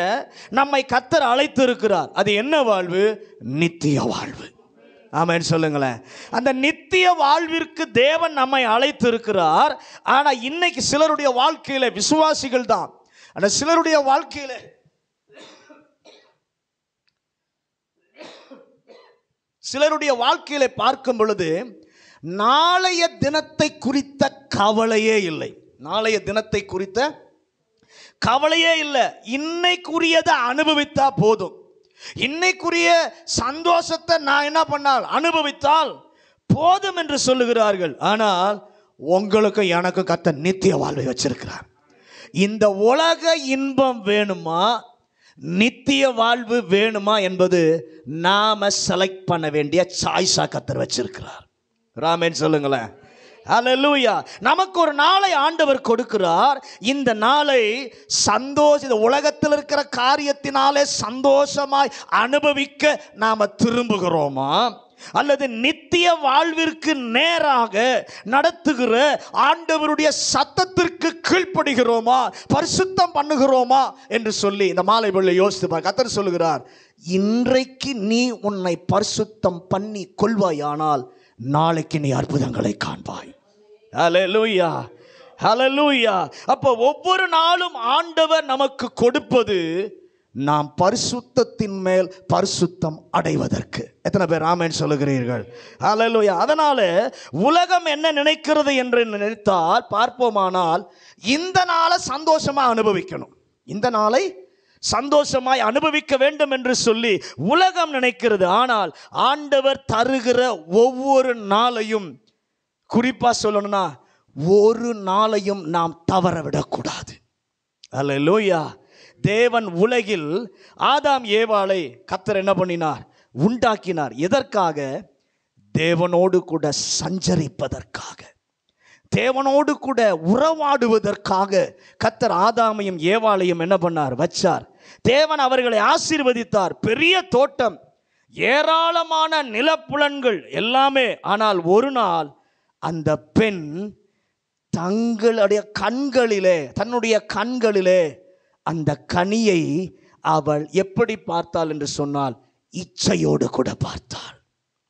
நம்மை கத்தர் அழைத்திருக்கிறார். அது என்ன வாழ்வு? நித்திய வாழ்வு. ஆமென் சொல்லுங்களேன். அந்த நித்திய வாழ்விற்கு தேவன் நம்மை அழைத்திருக்கிறார். ஆனால் இன்னைக்கு சிலருடைய வாழ்க்கையில் விசுவாசிகள் தான். ஆனால் சிலருடைய வாழ்க்கையில சிலருடைய வாழ்க்கையில பார்க்கும் பொழுது நாளைய தினத்தை குறித்த கவலையே இல்லை. நாளைய தினத்தை குறித்த கவலையே இல்லை. இன்னைக்குரியதை அனுபவித்தா போதும். இன்னைக்குரிய சந்தோஷத்தை நான் என்ன பண்ணால் அனுபவித்தால் போதும் என்று சொல்லுகிறார்கள். ஆனால் உங்களுக்கு எனக்கு கத்த நித்திய வாழ்வை வச்சிருக்கிறார். இந்த உலக இன்பம் வேணுமா? நித்திய வாழ்வு வேணுமா என்பது நாம செலக்ட் பண்ண வேண்டிய சாய்ஸா கத்தர் வச்சிருக்கிறார். ராமேன் சொல்லுங்களேன். அலலூயா நமக்கு ஒரு நாளை ஆண்டவர் கொடுக்கிறார். இந்த நாளை சந்தோஷ இந்த உலகத்தில் இருக்கிற காரியத்தினாலே சந்தோஷமாய் அனுபவிக்க நாம் திரும்புகிறோமா? அல்லது நித்திய வாழ்விற்கு நேராக நடத்துகிற ஆண்டவருடைய சத்தத்திற்கு கீழ்ப்படுகிறோமா? பரிசுத்தம் பண்ணுகிறோமா? என்று சொல்லி இந்த மாலை வேளையில யோசித்து கத்தர் சொல்லுகிறார் இன்றைக்கு நீ உன்னை பரிசுத்தம் பண்ணி கொள்வாயானால் நாளைக்கு நீ அற்புதங்களை காண்பாய். ஹalleluya ஹalleluya அப்போ ஒவ்வொரு நாளும் ஆண்டவர் நமக்கு கொடுப்பது நாம் பரிசுத்தத்தின் மேல் பரிசுத்தம் அடைவதற்கு. எத்தனை பேர் ஆமென் சொல்லுகிறீர்கள்? ஹalleluya அதனால உலகம் என்ன நினைக்கிறது என்று நினைத்தால் பார்ப்போமானால் இந்த நாளை சந்தோஷமா அனுபவிக்கணும். இந்த நாளை சந்தோஷமாய் அனுபவிக்க வேண்டும் என்று சொல்லி உலகம் நினைக்கிறது. ஆனால் ஆண்டவர் தருகிற ஒவ்வொரு நாளையும் குறிப்பாக சொல்லணும்னா ஒரு நாளையும் நாம் தவற விடக்கூடாது. லோயா தேவன் உலகில் ஆதாம் ஏவாளை கத்தர் என்ன பண்ணினார்? உண்டாக்கினார். எதற்காக? தேவனோடு கூட சஞ்சரிப்பதற்காக. தேவனோடு கூட உறவாடுவதற்காக கத்தர் ஆதாமையும் ஏவாளையும் என்ன பண்ணார்? வச்சார். தேவன் அவர்களை ஆசீர்வதித்தார். பெரிய தோட்டம் ஏராளமான நிலப்புலன்கள் எல்லாமே. ஆனால் ஒரு நாள் அந்த பெண் தங்களுடைய கண்களிலே தன்னுடைய கண்களிலே அந்த கனியை அவள் எப்படி பார்த்தாள் என்று சொன்னால் இச்சையோடு கூட பார்த்தாள்.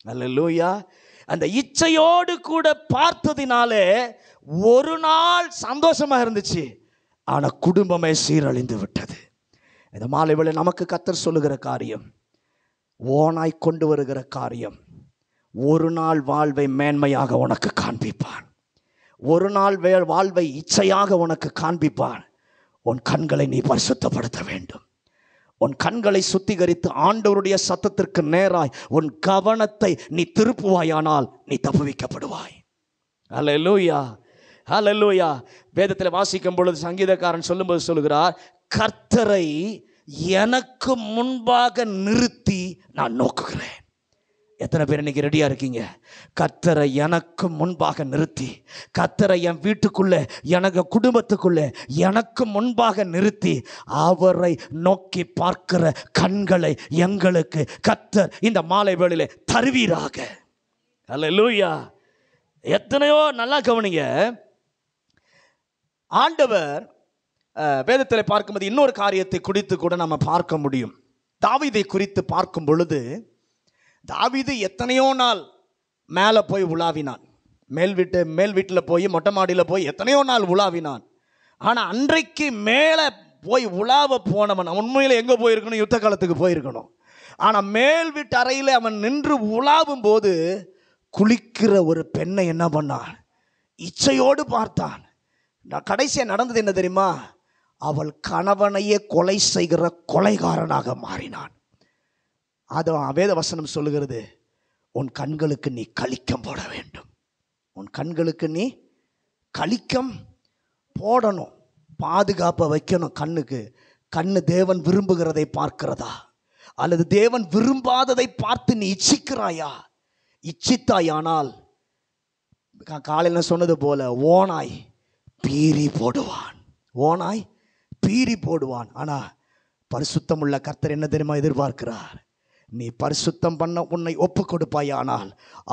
அல்லேலூயா. அந்த இச்சையோடு கூட பார்த்ததினாலே ஒரு நாள் சந்தோஷமா இருந்துச்சு. ஆனா குடும்பமே சீரழிந்து விட்டது. இந்த மாலை வேளை நமக்கு கத்தர் சொல்லுகிற காரியம் ஓனாய் கொண்டு வருகிற காரியம் ஒரு நாள் வாழ்வை மேன்மையாக உனக்கு காண்பிப்பான் ஒரு நாள் வே வாழ்வை இச்சையாக உனக்கு காண்பிப்பான் உன் கண்களை நீ பரிசுத்தப்படுத்த வேண்டும். உன் கண்களை சுத்திகரித்து ஆண்டவருடைய சத்தத்திற்கு நேராய் உன் கவனத்தை நீ திருப்புவாயானால் நீ தப்புவிக்கப்படுவாய். அல்ல லூயா வேதத்தில் வாசிக்கும் பொழுது சங்கீதக்காரன் சொல்லும்போது சொல்லுகிறார் கர்த்தரை எனக்கு முன்பாக நிறுத்தி நான் நோக்குகிறேன். எத்தனை பேர் இன்னைக்கு ரெடியாக இருக்கீங்க? கத்தரை எனக்கு முன்பாக நிறுத்தி கத்தரை என் வீட்டுக்குள்ளே எனக்கு குடும்பத்துக்குள்ளே எனக்கு முன்பாக நிறுத்தி அவரை நோக்கி பார்க்கிற கண்களை எங்களுக்கு கத்தர் இந்த மாலை வேளையில் தருவீராக. அல்லேலூயா எத்தனையோ நல்லா கவனிங்க. ஆண்டவர் வேதத்தில் பார்க்கும்போது இன்னொரு காரியத்தை குறித்து கூட நம்ம பார்க்க முடியும். தாவிதை குறித்து பார்க்கும் பொழுது தாவிது எத்தனையோ நாள் மேலே போய் உலாவினான். மேல் வீட்டு மேல் வீட்டில் போய் மொட்டை மாடியில் போய் எத்தனையோ நாள் உலாவினான். ஆனால் அன்றைக்கு மேலே போய் உலாவ போனவன் உண்மையில் எங்கே போயிருக்கணும்? யுத்த காலத்துக்கு போயிருக்கணும். ஆனால் மேல் வீட்டு அறையில் அவன் நின்று உலாவும் போது குளிக்கிற ஒரு பெண்ணை என்ன பண்ணான்? இச்சையோடு பார்த்தான். நான் கடைசியாக நடந்தது என்ன தெரியுமா? அவள் கணவனையே கொலை செய்கிற கொலைகாரனாக மாறினான். அது வேத வசனம் சொல்லுகிறது உன் கண்களுக்கு நீ கழிக்கம் போட வேண்டும். உன் கண்களுக்கு நீ கழிக்கம் போடணும். பாதுகாப்பை வைக்கணும் கண்ணுக்கு. கண்ணு தேவன் விரும்புகிறதை பார்க்கிறதா? அல்லது தேவன் விரும்பாததை பார்த்து நீ இச்சிக்கிறாயா? இச்சித்தாயானால் காலையில் சொன்னது போல ஓனாய் பீறி போடுவான். ஓனாய் பீறி போடுவான். ஆனால் பரிசுத்தம் உள்ள கர்த்தர் என்ன தெரியுமா எதிர்பார்க்கிறார்? நீ பரிசுத்தம் பண்ண உன்னை ஒப்பு கொடுப்பாயானால்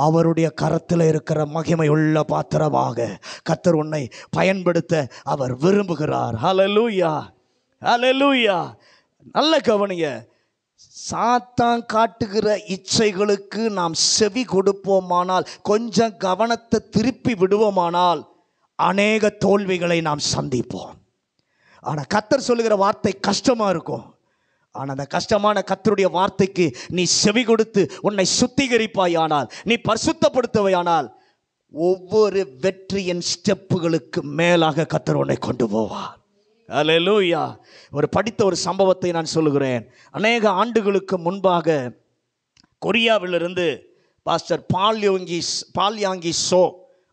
அவருடைய கரத்தில் இருக்கிற மகிமை உள்ள பாத்திரமாக கர்த்தர் உன்னை பயன்படுத்த அவர் விரும்புகிறார். ஹலலூயா ஹலலூயா நல்ல கவனிய சாத்தான் காட்டுகிற இச்சைகளுக்கு நாம் செவி கொடுப்போமானால் கொஞ்சம் கவனத்தை திருப்பி விடுவோமானால் அநேக தோல்விகளை நாம் சந்திப்போம். ஆனால் கத்தர் சொல்லுகிற வார்த்தை கஷ்டமாக இருக்கும். ஆனால் அந்த கஷ்டமான கத்தருடைய வார்த்தைக்கு நீ செவி கொடுத்து உன்னை சுத்திகரிப்பாயானால் நீ பரிசுத்தப்படுத்துவையானால் ஒவ்வொரு வெற்றியின் ஸ்டெப்புகளுக்கு மேலாக கத்தர் உன்னை கொண்டு போவார். அலலூயா ஒரு படித்த ஒரு சம்பவத்தை நான் சொல்லுகிறேன். அநேக ஆண்டுகளுக்கு முன்பாக கொரியாவிலிருந்து பாஸ்டர் பால்யோங்கி பால்யாங்கி சோ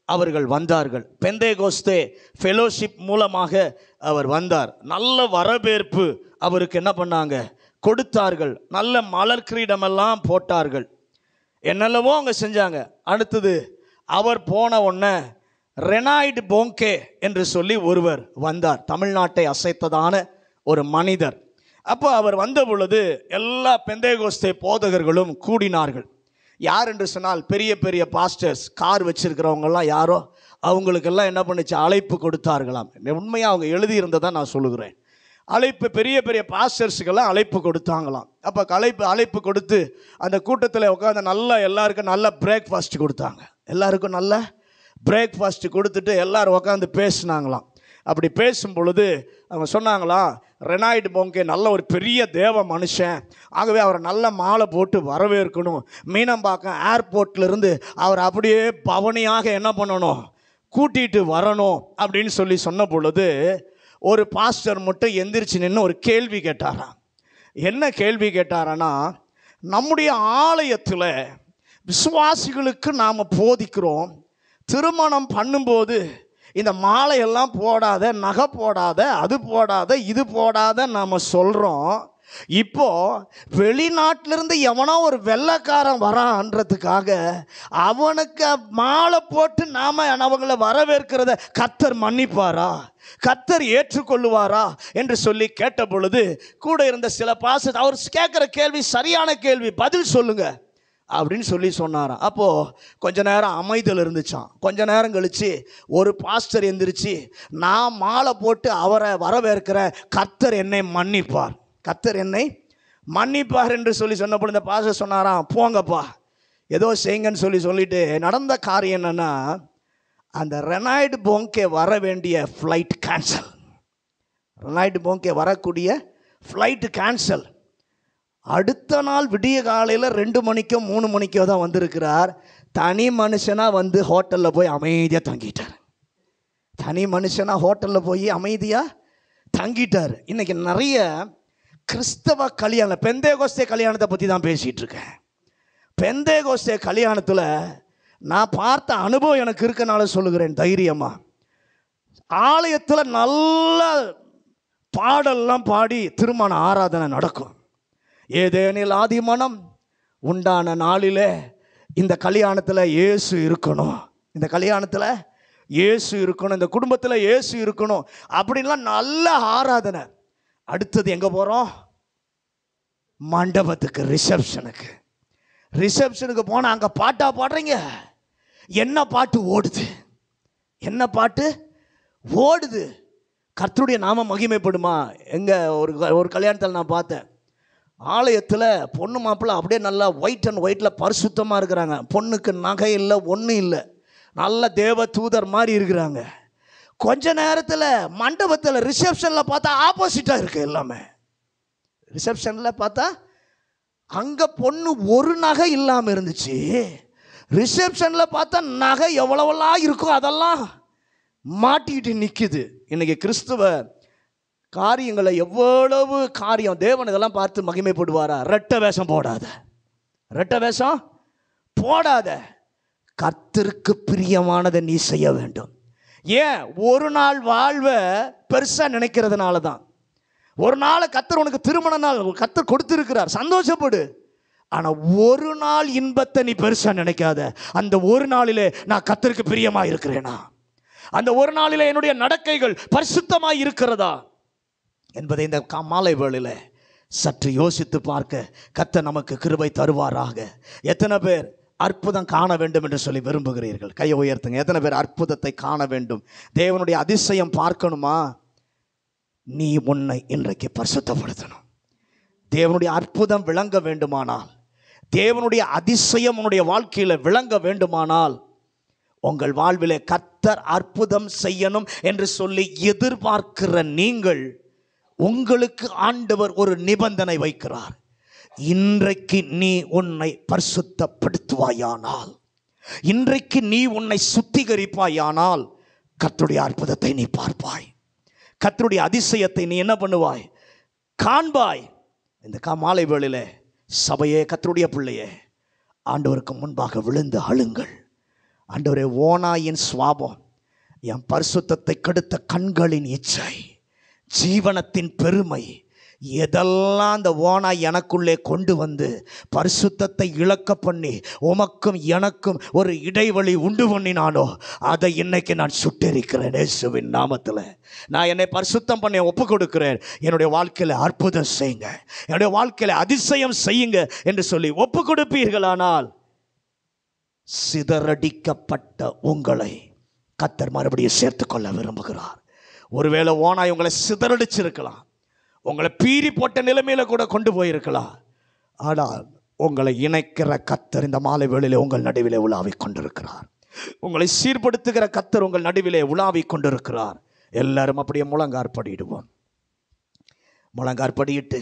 அவர்கள் வந்தார்கள். பெந்தேகோஸ்தே ஃபெலோஷிப் மூலமாக அவர் வந்தார். நல்ல வரவேற்பு அவருக்கு என்ன பண்ணாங்க? கொடுத்தார்கள். நல்ல மலர் கிரீடமெல்லாம் போட்டார்கள். என்னெல்லவோ அவங்க செஞ்சாங்க. அடுத்தது அவர் போன உடனே ரெனாய்டு போங்கே என்று சொல்லி ஒருவர் வந்தார். தமிழ்நாட்டை அசைத்ததான ஒரு மனிதர். அப்போ அவர் வந்த பொழுது எல்லா பெந்தேகோஸ்தே போதகர்களும் கூடினார்கள். யார் என்று சொன்னால் பெரிய பெரிய பாஸ்டர்ஸ் கார் வச்சுருக்கிறவங்கெல்லாம் யாரோ அவங்களுக்கெல்லாம் என்ன பண்ணுச்சு? அழைப்பு கொடுத்தார்களாம். உண்மையாக அவங்க எழுதியிருந்ததை நான் சொல்லுகிறேன். அழைப்பு பெரிய பெரிய பாஸ்டர்ஸுக்கெல்லாம் அழைப்பு கொடுத்தாங்களாம். அப்போ அழைப்பு அழைப்பு கொடுத்து அந்த கூட்டத்தில் உட்காந்து நல்லா எல்லாருக்கும் நல்ல பிரேக்ஃபாஸ்ட் கொடுத்தாங்க. எல்லாருக்கும் நல்ல பிரேக்ஃபாஸ்ட் கொடுத்துட்டு எல்லாரும் உட்காந்து பேசுனாங்களாம். அப்படி பேசும் பொழுது அவங்க சொன்னாங்களாம் ரெனாய்டு போங்கே நல்ல ஒரு பெரிய தேவ மனுஷன். ஆகவே அவரை நல்ல மாலை போட்டு வரவேற்கணும். மீனம்பாக்கம் ஏர்போர்ட்லேருந்து அவர் அப்படியே பவனியாக என்ன பண்ணணும்? கூட்டிகிட்டு வரணும் அப்படின்னு சொல்லி சொன்ன பொழுது ஒரு பாஸ்டர் மட்டும் எந்திரிச்சு நின்று ஒரு கேள்வி கேட்டாராம். என்ன கேள்வி கேட்டாரான்னா நம்முடைய ஆலயத்தில் விசுவாசிகளுக்கு நாம் போதிக்கிறோம். திருமணம் பண்ணும்போது இந்த மாலையெல்லாம் போடாத நகை போடாத அது போடாத இது போடாத நாம் சொல்கிறோம் இப்போ வெளிநாட்டிலிருந்து எவனோ ஒரு வெள்ளைக்காரன் வரான்றதுக்காக அவனுக்கு மாலை போட்டு நாம் அவங்கள வரவேற்கிறத கத்தர் மன்னிப்பாரா? கத்தர் ஏற்றுக்கொள்ளுவாரா? என்று சொல்லி கேட்ட பொழுது கூட இருந்த சில பாச அவர் கேட்குற கேள்வி சரியான கேள்வி பதில் சொல்லுங்கள் அப்படின்னு சொல்லி சொன்னாராம். அப்போது கொஞ்ச நேரம் அமைதல் இருந்துச்சான் கொஞ்ச நேரம் கழித்து ஒரு பாஸ்டர் எந்திரிச்சு நான் மாலை போட்டு அவரை வரவேற்கிற கர்த்தர் என்னை மன்னிப்பார். கர்த்தர் என்னை மன்னிப்பார் என்று சொல்லி சொன்னப்போ இந்த பாஸ்டர் சொன்னாராம் போங்கப்பா. ஏதோ செய்யுங்கன்னு சொல்லி சொல்லிட்டு நடந்த காரியம் என்னன்னா அந்த ரெனாய்டு போங்கே வர வேண்டிய ஃப்ளைட் கேன்சல் ரெனாய்டு போங்கே வரக்கூடிய ஃப்ளைட்டு கேன்சல் அடுத்த நாள் விடிய காலையில் ரெண்டு மணிக்கோ மூணு மணிக்கோ தான் வந்திருக்கிறார். தனி மனுஷனாக வந்து ஹோட்டலில் போய் அமைதியாக தங்கிட்டார். தனி மனுஷனாக ஹோட்டலில் போய் அமைதியாக தங்கிட்டார். இன்றைக்கி நிறைய கிறிஸ்தவ கல்யாணம் பெந்தே கோஸ்தே கல்யாணத்தை பற்றி தான் பேசிகிட்டு இருக்கேன். பெந்தே கோஸ்தே கல்யாணத்தில் நான் பார்த்த அனுபவம் எனக்கு இருக்கனால சொல்லுகிறேன் தைரியமாக ஆலயத்தில் நல்ல பாடல்லாம் பாடி திருமண ஆராதனை நடக்கும். ஏதேனில் ஆதி மனம் உண்டான நாளிலே இந்த கல்யாணத்தில் இயேசு இருக்கணும். இந்த கல்யாணத்தில் இயேசு இருக்கணும். இந்த குடும்பத்தில் இயேசு இருக்கணும். அப்படின்லாம் நல்ல ஆராதனை. அடுத்தது எங்கே போகிறோம் மண்டபத்துக்கு ரிசப்ஷனுக்கு. ரிசப்ஷனுக்கு போனால் அங்கே பாட்டாக பாடுறீங்க. என்ன பாட்டு ஓடுது? என்ன பாட்டு ஓடுது? கர்த்தருடைய நாம மகிமைப்படுமா? எங்கே ஒரு ஒரு கல்யாணத்தில் நான் பார்த்தேன். ஆலயத்தில் பொண்ணு மாப்பிள்ளை அப்படியே நல்லா ஒயிட் அண்ட் ஒயிட்டில் பரிசுத்தமாக இருக்கிறாங்க. பொண்ணுக்கு நகை இல்லை ஒன்றும் இல்லை. நல்ல தேவ தூதர் மாதிரி இருக்கிறாங்க. கொஞ்ச நேரத்தில் மண்டபத்தில் ரிசப்ஷனில் பார்த்தா ஆப்போசிட்டாக இருக்குது எல்லாமே. ரிசப்ஷனில் பார்த்தா அங்கே பொண்ணு ஒரு நகை இல்லாமல் இருந்துச்சு. ரிசப்ஷனில் பார்த்தா நகை எவ்வளவெல்லாம் இருக்கோ அதெல்லாம் மாட்டிக்கிட்டு நிற்கிது இன்றைக்கி கிறிஸ்துவர் காரியங்களை எவ்வளவு காரியம் தேவன் இதெல்லாம் பார்த்து மகிமைப்படுவாரா? ரெட்ட வேஷம் போடாத. ரெட்ட வேஷம் போடாத. கத்திற்கு பிரியமானதை நீ செய்ய வேண்டும். ஏன்? ஒரு நாள் வாழ்வை பெருசாக நினைக்கிறதுனால தான். ஒரு நாளை கத்தர் உனக்கு திருமண நாள் கத்தர் கொடுத்துருக்கிறார். சந்தோஷப்படு. ஆனால் ஒரு நாள் இன்பத்தை நீ பெருசாக நினைக்காத. அந்த ஒரு நாளிலே நான் கத்தருக்கு பிரியமாக இருக்கிறேனா அந்த ஒரு நாளில் என்னுடைய நடக்கைகள் பரிசுத்தமாக இருக்கிறதா என்பதை இந்த மாலை வேளையில் சற்று யோசித்து பார்க்க கத்த நமக்கு கிருபை தருவாராக. எத்தனை பேர் அற்புதம் காண வேண்டும் என்று சொல்லி விரும்புகிறீர்கள்? கையை உயர்த்துங்க. எத்தனை பேர் அற்புதத்தை காண வேண்டும்? தேவனுடைய அதிசயம் பார்க்கணுமா? நீ உன்னை இன்றைக்கு பரிசுத்தப்படுத்தணும். தேவனுடைய அற்புதம் விளங்க வேண்டுமானால் தேவனுடைய அதிசயம் உன்னுடைய வாழ்க்கையில் விளங்க வேண்டுமானால் உங்கள் வாழ்விலே கத்தர் அற்புதம் செய்யணும் என்று சொல்லி எதிர்பார்க்கிற நீங்கள் உங்களுக்கு ஆண்டவர் ஒரு நிபந்தனை வைக்கிறார். இன்றைக்கு நீ உன்னை பரிசுத்தப்படுத்துவாயானால் இன்றைக்கு நீ உன்னை சுத்திகரிப்பாயானால் கர்த்தருடைய அற்புதத்தை நீ பார்ப்பாய். கத்தருடைய அதிசயத்தை நீ என்ன பண்ணுவாய்? காண்பாய். இந்த கா மாலை வேளையில் சபையே கத்தருடைய பிள்ளையே ஆண்டவருக்கு முன்பாக விழுந்து அழுங்கள். ஆண்டவரே ஓனாயின் சுவாபம் என் பரிசுத்தத்தை கெடுத்த கண்களின் இச்சை. ஜீவனத்தின் பெருமை. எதெல்லாம் அந்த ஓனாய் எனக்குள்ளே கொண்டு வந்து பரிசுத்தத்தை இழக்க பண்ணி உமக்கும் எனக்கும் ஒரு இடைவெளி உண்டு பண்ணினானோ அதை இன்னைக்கு நான் சுட்டெரிக்கிறேன் இயேசுவின் நாமத்தில். நான் என்னை பரிசுத்தம் பண்ணி ஒப்பு கொடுக்கிறேன். என்னுடைய வாழ்க்கையில் அற்புதம் செய்யுங்க. என்னுடைய வாழ்க்கையில் அதிசயம் செய்யுங்க என்று சொல்லி ஒப்பு கொடுப்பீர்களானால் சிதறடிக்கப்பட்ட உங்களை கத்தர் மறுபடியும் சேர்த்துக்கொள்ள விரும்புகிறார். ஒருவேளை ஓனாய் உங்களை சிதறடிச்சிருக்கலாம். உங்களை பீறி போட்ட நிலைமையில கூட கொண்டு போயிருக்கலாம். ஆனால் உங்களை இணைக்கிற கத்தர் இந்த மாலை வேளையில் உங்கள் நடுவிலே உலாவிக் கொண்டிருக்கிறார். உங்களை சீர்படுத்துகிற கத்தர் உங்கள் நடுவிலே உலாவிக் கொண்டிருக்கிறார். எல்லாரும் அப்படியே முழங்கார்படியிடுவோம் முழங்காற்படியிட்டு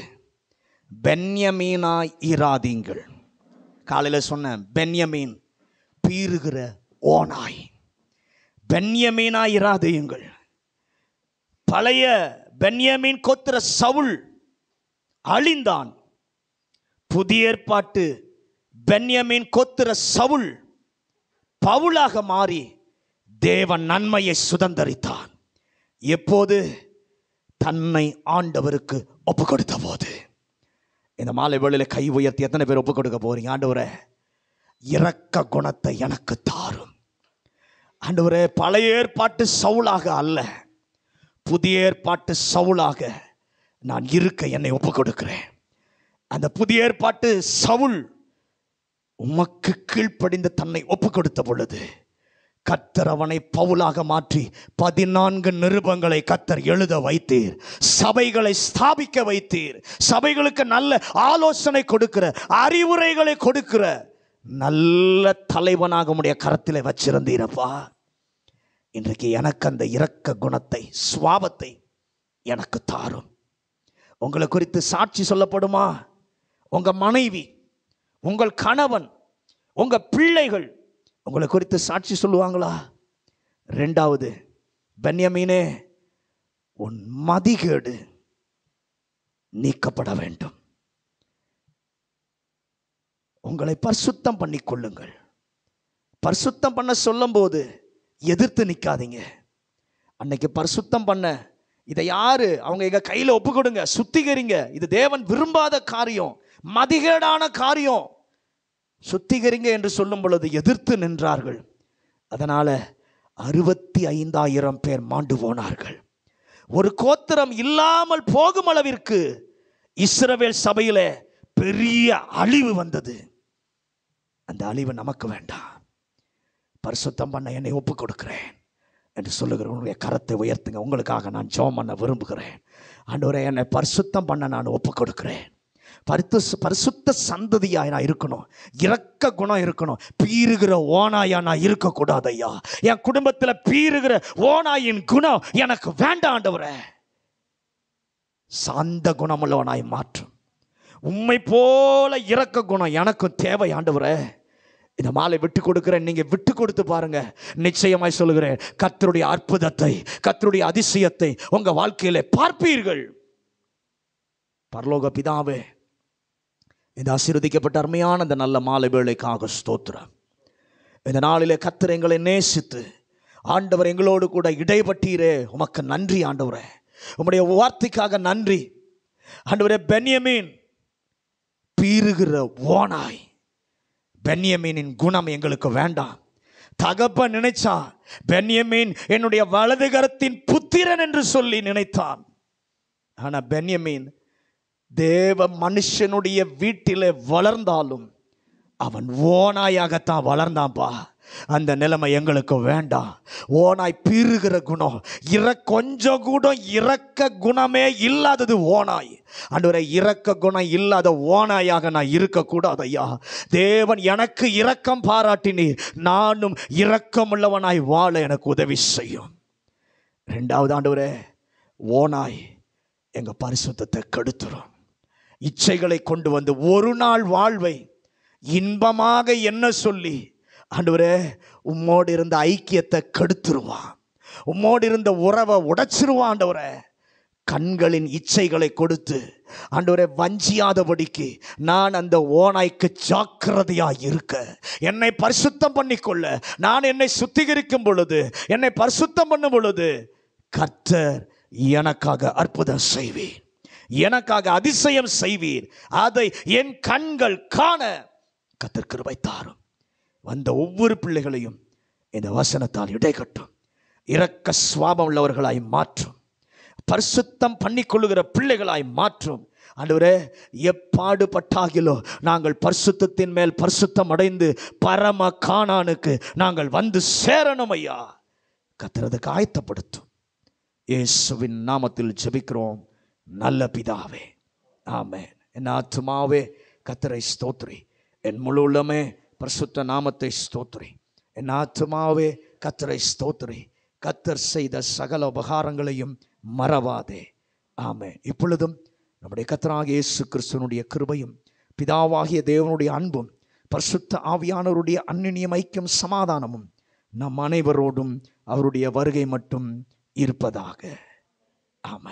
பென்யமீனா இராதீங்கள். காலையில் சொன்னேன் பென்யமீன் பீறுகிற ஓனாய். பென்யமீனா இராதீங்கள். பழைய பென்யமீன் கொத்திர சவுல் அழிந்தான். புதிய ஏற்பாட்டு பென்யமீன் கொத்திர சவுல் பவுலாக மாறி தேவன் நன்மையை சுதந்தரித்தான். எப்போது? தன்னை ஆண்டவருக்கு ஒப்பு கொடுத்த போது இந்த மாலை வேளையில் கை உயர்த்தி எத்தனை பேர் ஒப்பு கொடுக்க போறீங்க? ஆண்டவரை இரக்க குணத்தை எனக்கு தாரும். ஆண்டவரே பழைய ஏற்பாட்டு சவுலாக அல்ல. புதிய ஏற்பாட்டு சவுலாக நான் இருக்க என்னை ஒப்பு கொடுக்கிறேன் அந்த புதிய ஏற்பாட்டு சவுல் உமக்கு கீழ்ப்படிந்த தன்னை ஒப்பு கொடுத்த பொழுது கத்தர் அவனை பவுலாக மாற்றி பதினான்கு நிருபங்களை கத்தர் எழுத வைத்தீர் சபைகளை ஸ்தாபிக்க வைத்தீர் சபைகளுக்கு நல்ல ஆலோசனை கொடுக்கிற அறிவுரைகளை கொடுக்கிற நல்ல தலைவனாக உடைய கரத்தில் வச்சிருந்தீரப்பா இன்றைக்கு எனக்கு அந்த இரக்க குணத்தை சுவாபத்தை எனக்கு தாரும். உங்களை குறித்து சாட்சி சொல்லப்படுமா? உங்கள் மனைவி உங்கள் கணவன் உங்கள் பிள்ளைகள் உங்களை குறித்து சாட்சி சொல்லுவாங்களா? ரெண்டாவது பென்யமீனே உன் மதிகேடு நீக்கப்பட வேண்டும். உங்களை பரிசுத்தம் பண்ணி கொள்ளுங்கள் பரிசுத்தம் பண்ண சொல்லும்போது எதிர்த்து நிற்காதீங்க அன்னைக்கு பரிசுத்தம் பண்ண இதை யாரு? அவங்க எங்கள் கையில் ஒப்பு கொடுங்க சுத்திகரிங்க. இது தேவன் விரும்பாத காரியம். மதிகேடான காரியம். சுத்திகரிங்க என்று சொல்லும் பொழுது எதிர்த்து நின்றார்கள். அதனால் அறுபத்தி ஐந்தாயிரம் பேர் மாண்டு போனார்கள். ஒரு கோத்திரம் இல்லாமல் போகும் அளவிற்கு இஸ்ரவேல் சபையில் பெரிய அழிவு வந்தது. அந்த அழிவு நமக்கு வேண்டாம். பரிசுத்தம் பண்ண என்னை ஒப்புக் கொடுக்கிறேன் என்று சொல்லுகிற உங்களுடைய கரத்தை உயர்த்துங்க. உங்களுக்காக நான் ஜோம் பண்ண விரும்புகிறேன். ஆண்டவரே என்னை பரிசுத்தம் பண்ண நான் ஒப்புக் கொடுக்கிறேன் பரித்து பரிசுத்த சந்ததியாக நான் இருக்கணும். இறக்க குணம் இருக்கணும். பீறுகிற ஓனாயா நான் இருக்கக்கூடாது ஐயா என் குடும்பத்தில் பீறுகிற ஓனாயின் குணம் எனக்கு வேண்டாம் ஆண்டவரே. சாந்த குணமுள்ளவனாய் மாற்றும் உண்மை போல இறக்க குணம் எனக்கும் தேவை ஆண்டவரே. இந்த மாலை விட்டு கொடுக்குறேன் நீங்கள் விட்டு கொடுத்து பாருங்க. நிச்சயமாய் சொல்லுகிறேன். கத்தருடைய அற்புதத்தை கத்தருடைய அதிசயத்தை உங்கள் வாழ்க்கையில் பார்ப்பீர்கள். பரலோக பிதாவே இந்த ஆசீர்வதிக்கப்பட்ட அருமையான இந்த நல்ல மாலை வேலைக்காக ஸ்தோத்திரம். இந்த நாளிலே கத்தர் எங்களை நேசித்து ஆண்டவர் எங்களோடு கூட இடைப்பட்டீரே உமக்கு நன்றி ஆண்டவரே. உம்முடைய வார்த்தைக்காக நன்றி. ஆண்டவரே பென்யமீன் பீறுகிற ஓனாய் பென்யமீனின் குணம் எங்களுக்கு வேண்டாம். தகப்ப நினைச்சா பென்யமீன் என்னுடைய வலது கரத்தின் புத்திரன் என்று சொல்லி நினைத்தான். ஆனா பென்யமீன் தேவ மனுஷனுடைய வீட்டிலே வளர்ந்தாலும் அவன் ஓனாயாகத்தான் வளர்ந்தான்பா. அந்த நிலைமை எங்களுக்கு வேண்டாம். ஓனாய் பீறுகிற குணம் இற கொஞ்சம் கூட இறக்க குணமே இல்லாதது ஓனாய். அன்றுவரை இறக்க குணம் இல்லாத ஓனாயாக நான் இருக்கக்கூடாது ஐயா தேவன் எனக்கு இரக்கம் பாராட்டினி நானும் இரக்கமுள்ளவனாய் வாழ எனக்கு உதவி செய்யும். ரெண்டாவது ஆண்டவரே ஓனாய் எங்கள் பரிசுத்தத்தை கெடுத்துரும். இச்சைகளை கொண்டு வந்து ஒரு நாள் வாழ்வை இன்பமாக என்ன சொல்லி ஆண்டவரே உம்மோடு இருந்த ஐக்கியத்தை கெடுத்துருவான் உம்மோடு இருந்த உறவை உடைச்சிருவான் ஆண்டவரே. கண்களின் இச்சைகளை கொடுத்து ஆண்டவரே வஞ்சியாதபடிக்கு நான் அந்த ஓனாய்க்கு ஜாக்கிரதையாக இருக்க. என்னை பரிசுத்தம் பண்ணிக்கொள்ள நான் என்னை சுத்திகரிக்கும் பொழுது என்னை பரிசுத்தம் பண்ணும் பொழுது கர்த்தர் எனக்காக அற்புதம் செய்வேன் எனக்காக அதிசயம் செய்வீர். அதை என் கண்கள் காண கத்தர் தாரும். வந்த ஒவ்வொரு பிள்ளைகளையும் இந்த வசனத்தால் இடைக்கட்டும். இரக்க சுவாபம் உள்ளவர்களாய் மாற்றும். பரிசுத்தம் பண்ணிக்கொள்ளுகிற பிள்ளைகளாய் மாற்றும். ஆண்டவரே எப்பாடுபட்டாகிலோ நாங்கள் பரிசுத்தத்தின் மேல் பரிசுத்தம் அடைந்து பரம காணானுக்கு நாங்கள் வந்து சேரணும் ஐயா. கத்துறதுக்கு ஆயத்தப்படுத்தும். இயேசுவின் நாமத்தில் ஜெபிக்கிறோம். நல்ல பிதாவே. ஆமே என் ஆத்துமாவே கத்தரை ஸ்தோத்ரி என் முழு உள்ளமே பரிசுத்த நாமத்தை ஸ்தோத்ரி என் ஆத்மாவே கத்தரை ஸ்தோத்ரி கத்தர் செய்த சகல உபகாரங்களையும் மறவாதே. ஆமே இப்பொழுதும் நம்முடைய கத்தராக இயேசு கிறிஸ்துவனுடைய கிருபையும் பிதாவாகிய தேவனுடைய அன்பும் பரிசுத்த ஆவியானவருடைய அந்நியமைக்கும் சமாதானமும் நம் அனைவரோடும் அவருடைய வருகை மட்டும் இருப்பதாக. ஆமாம்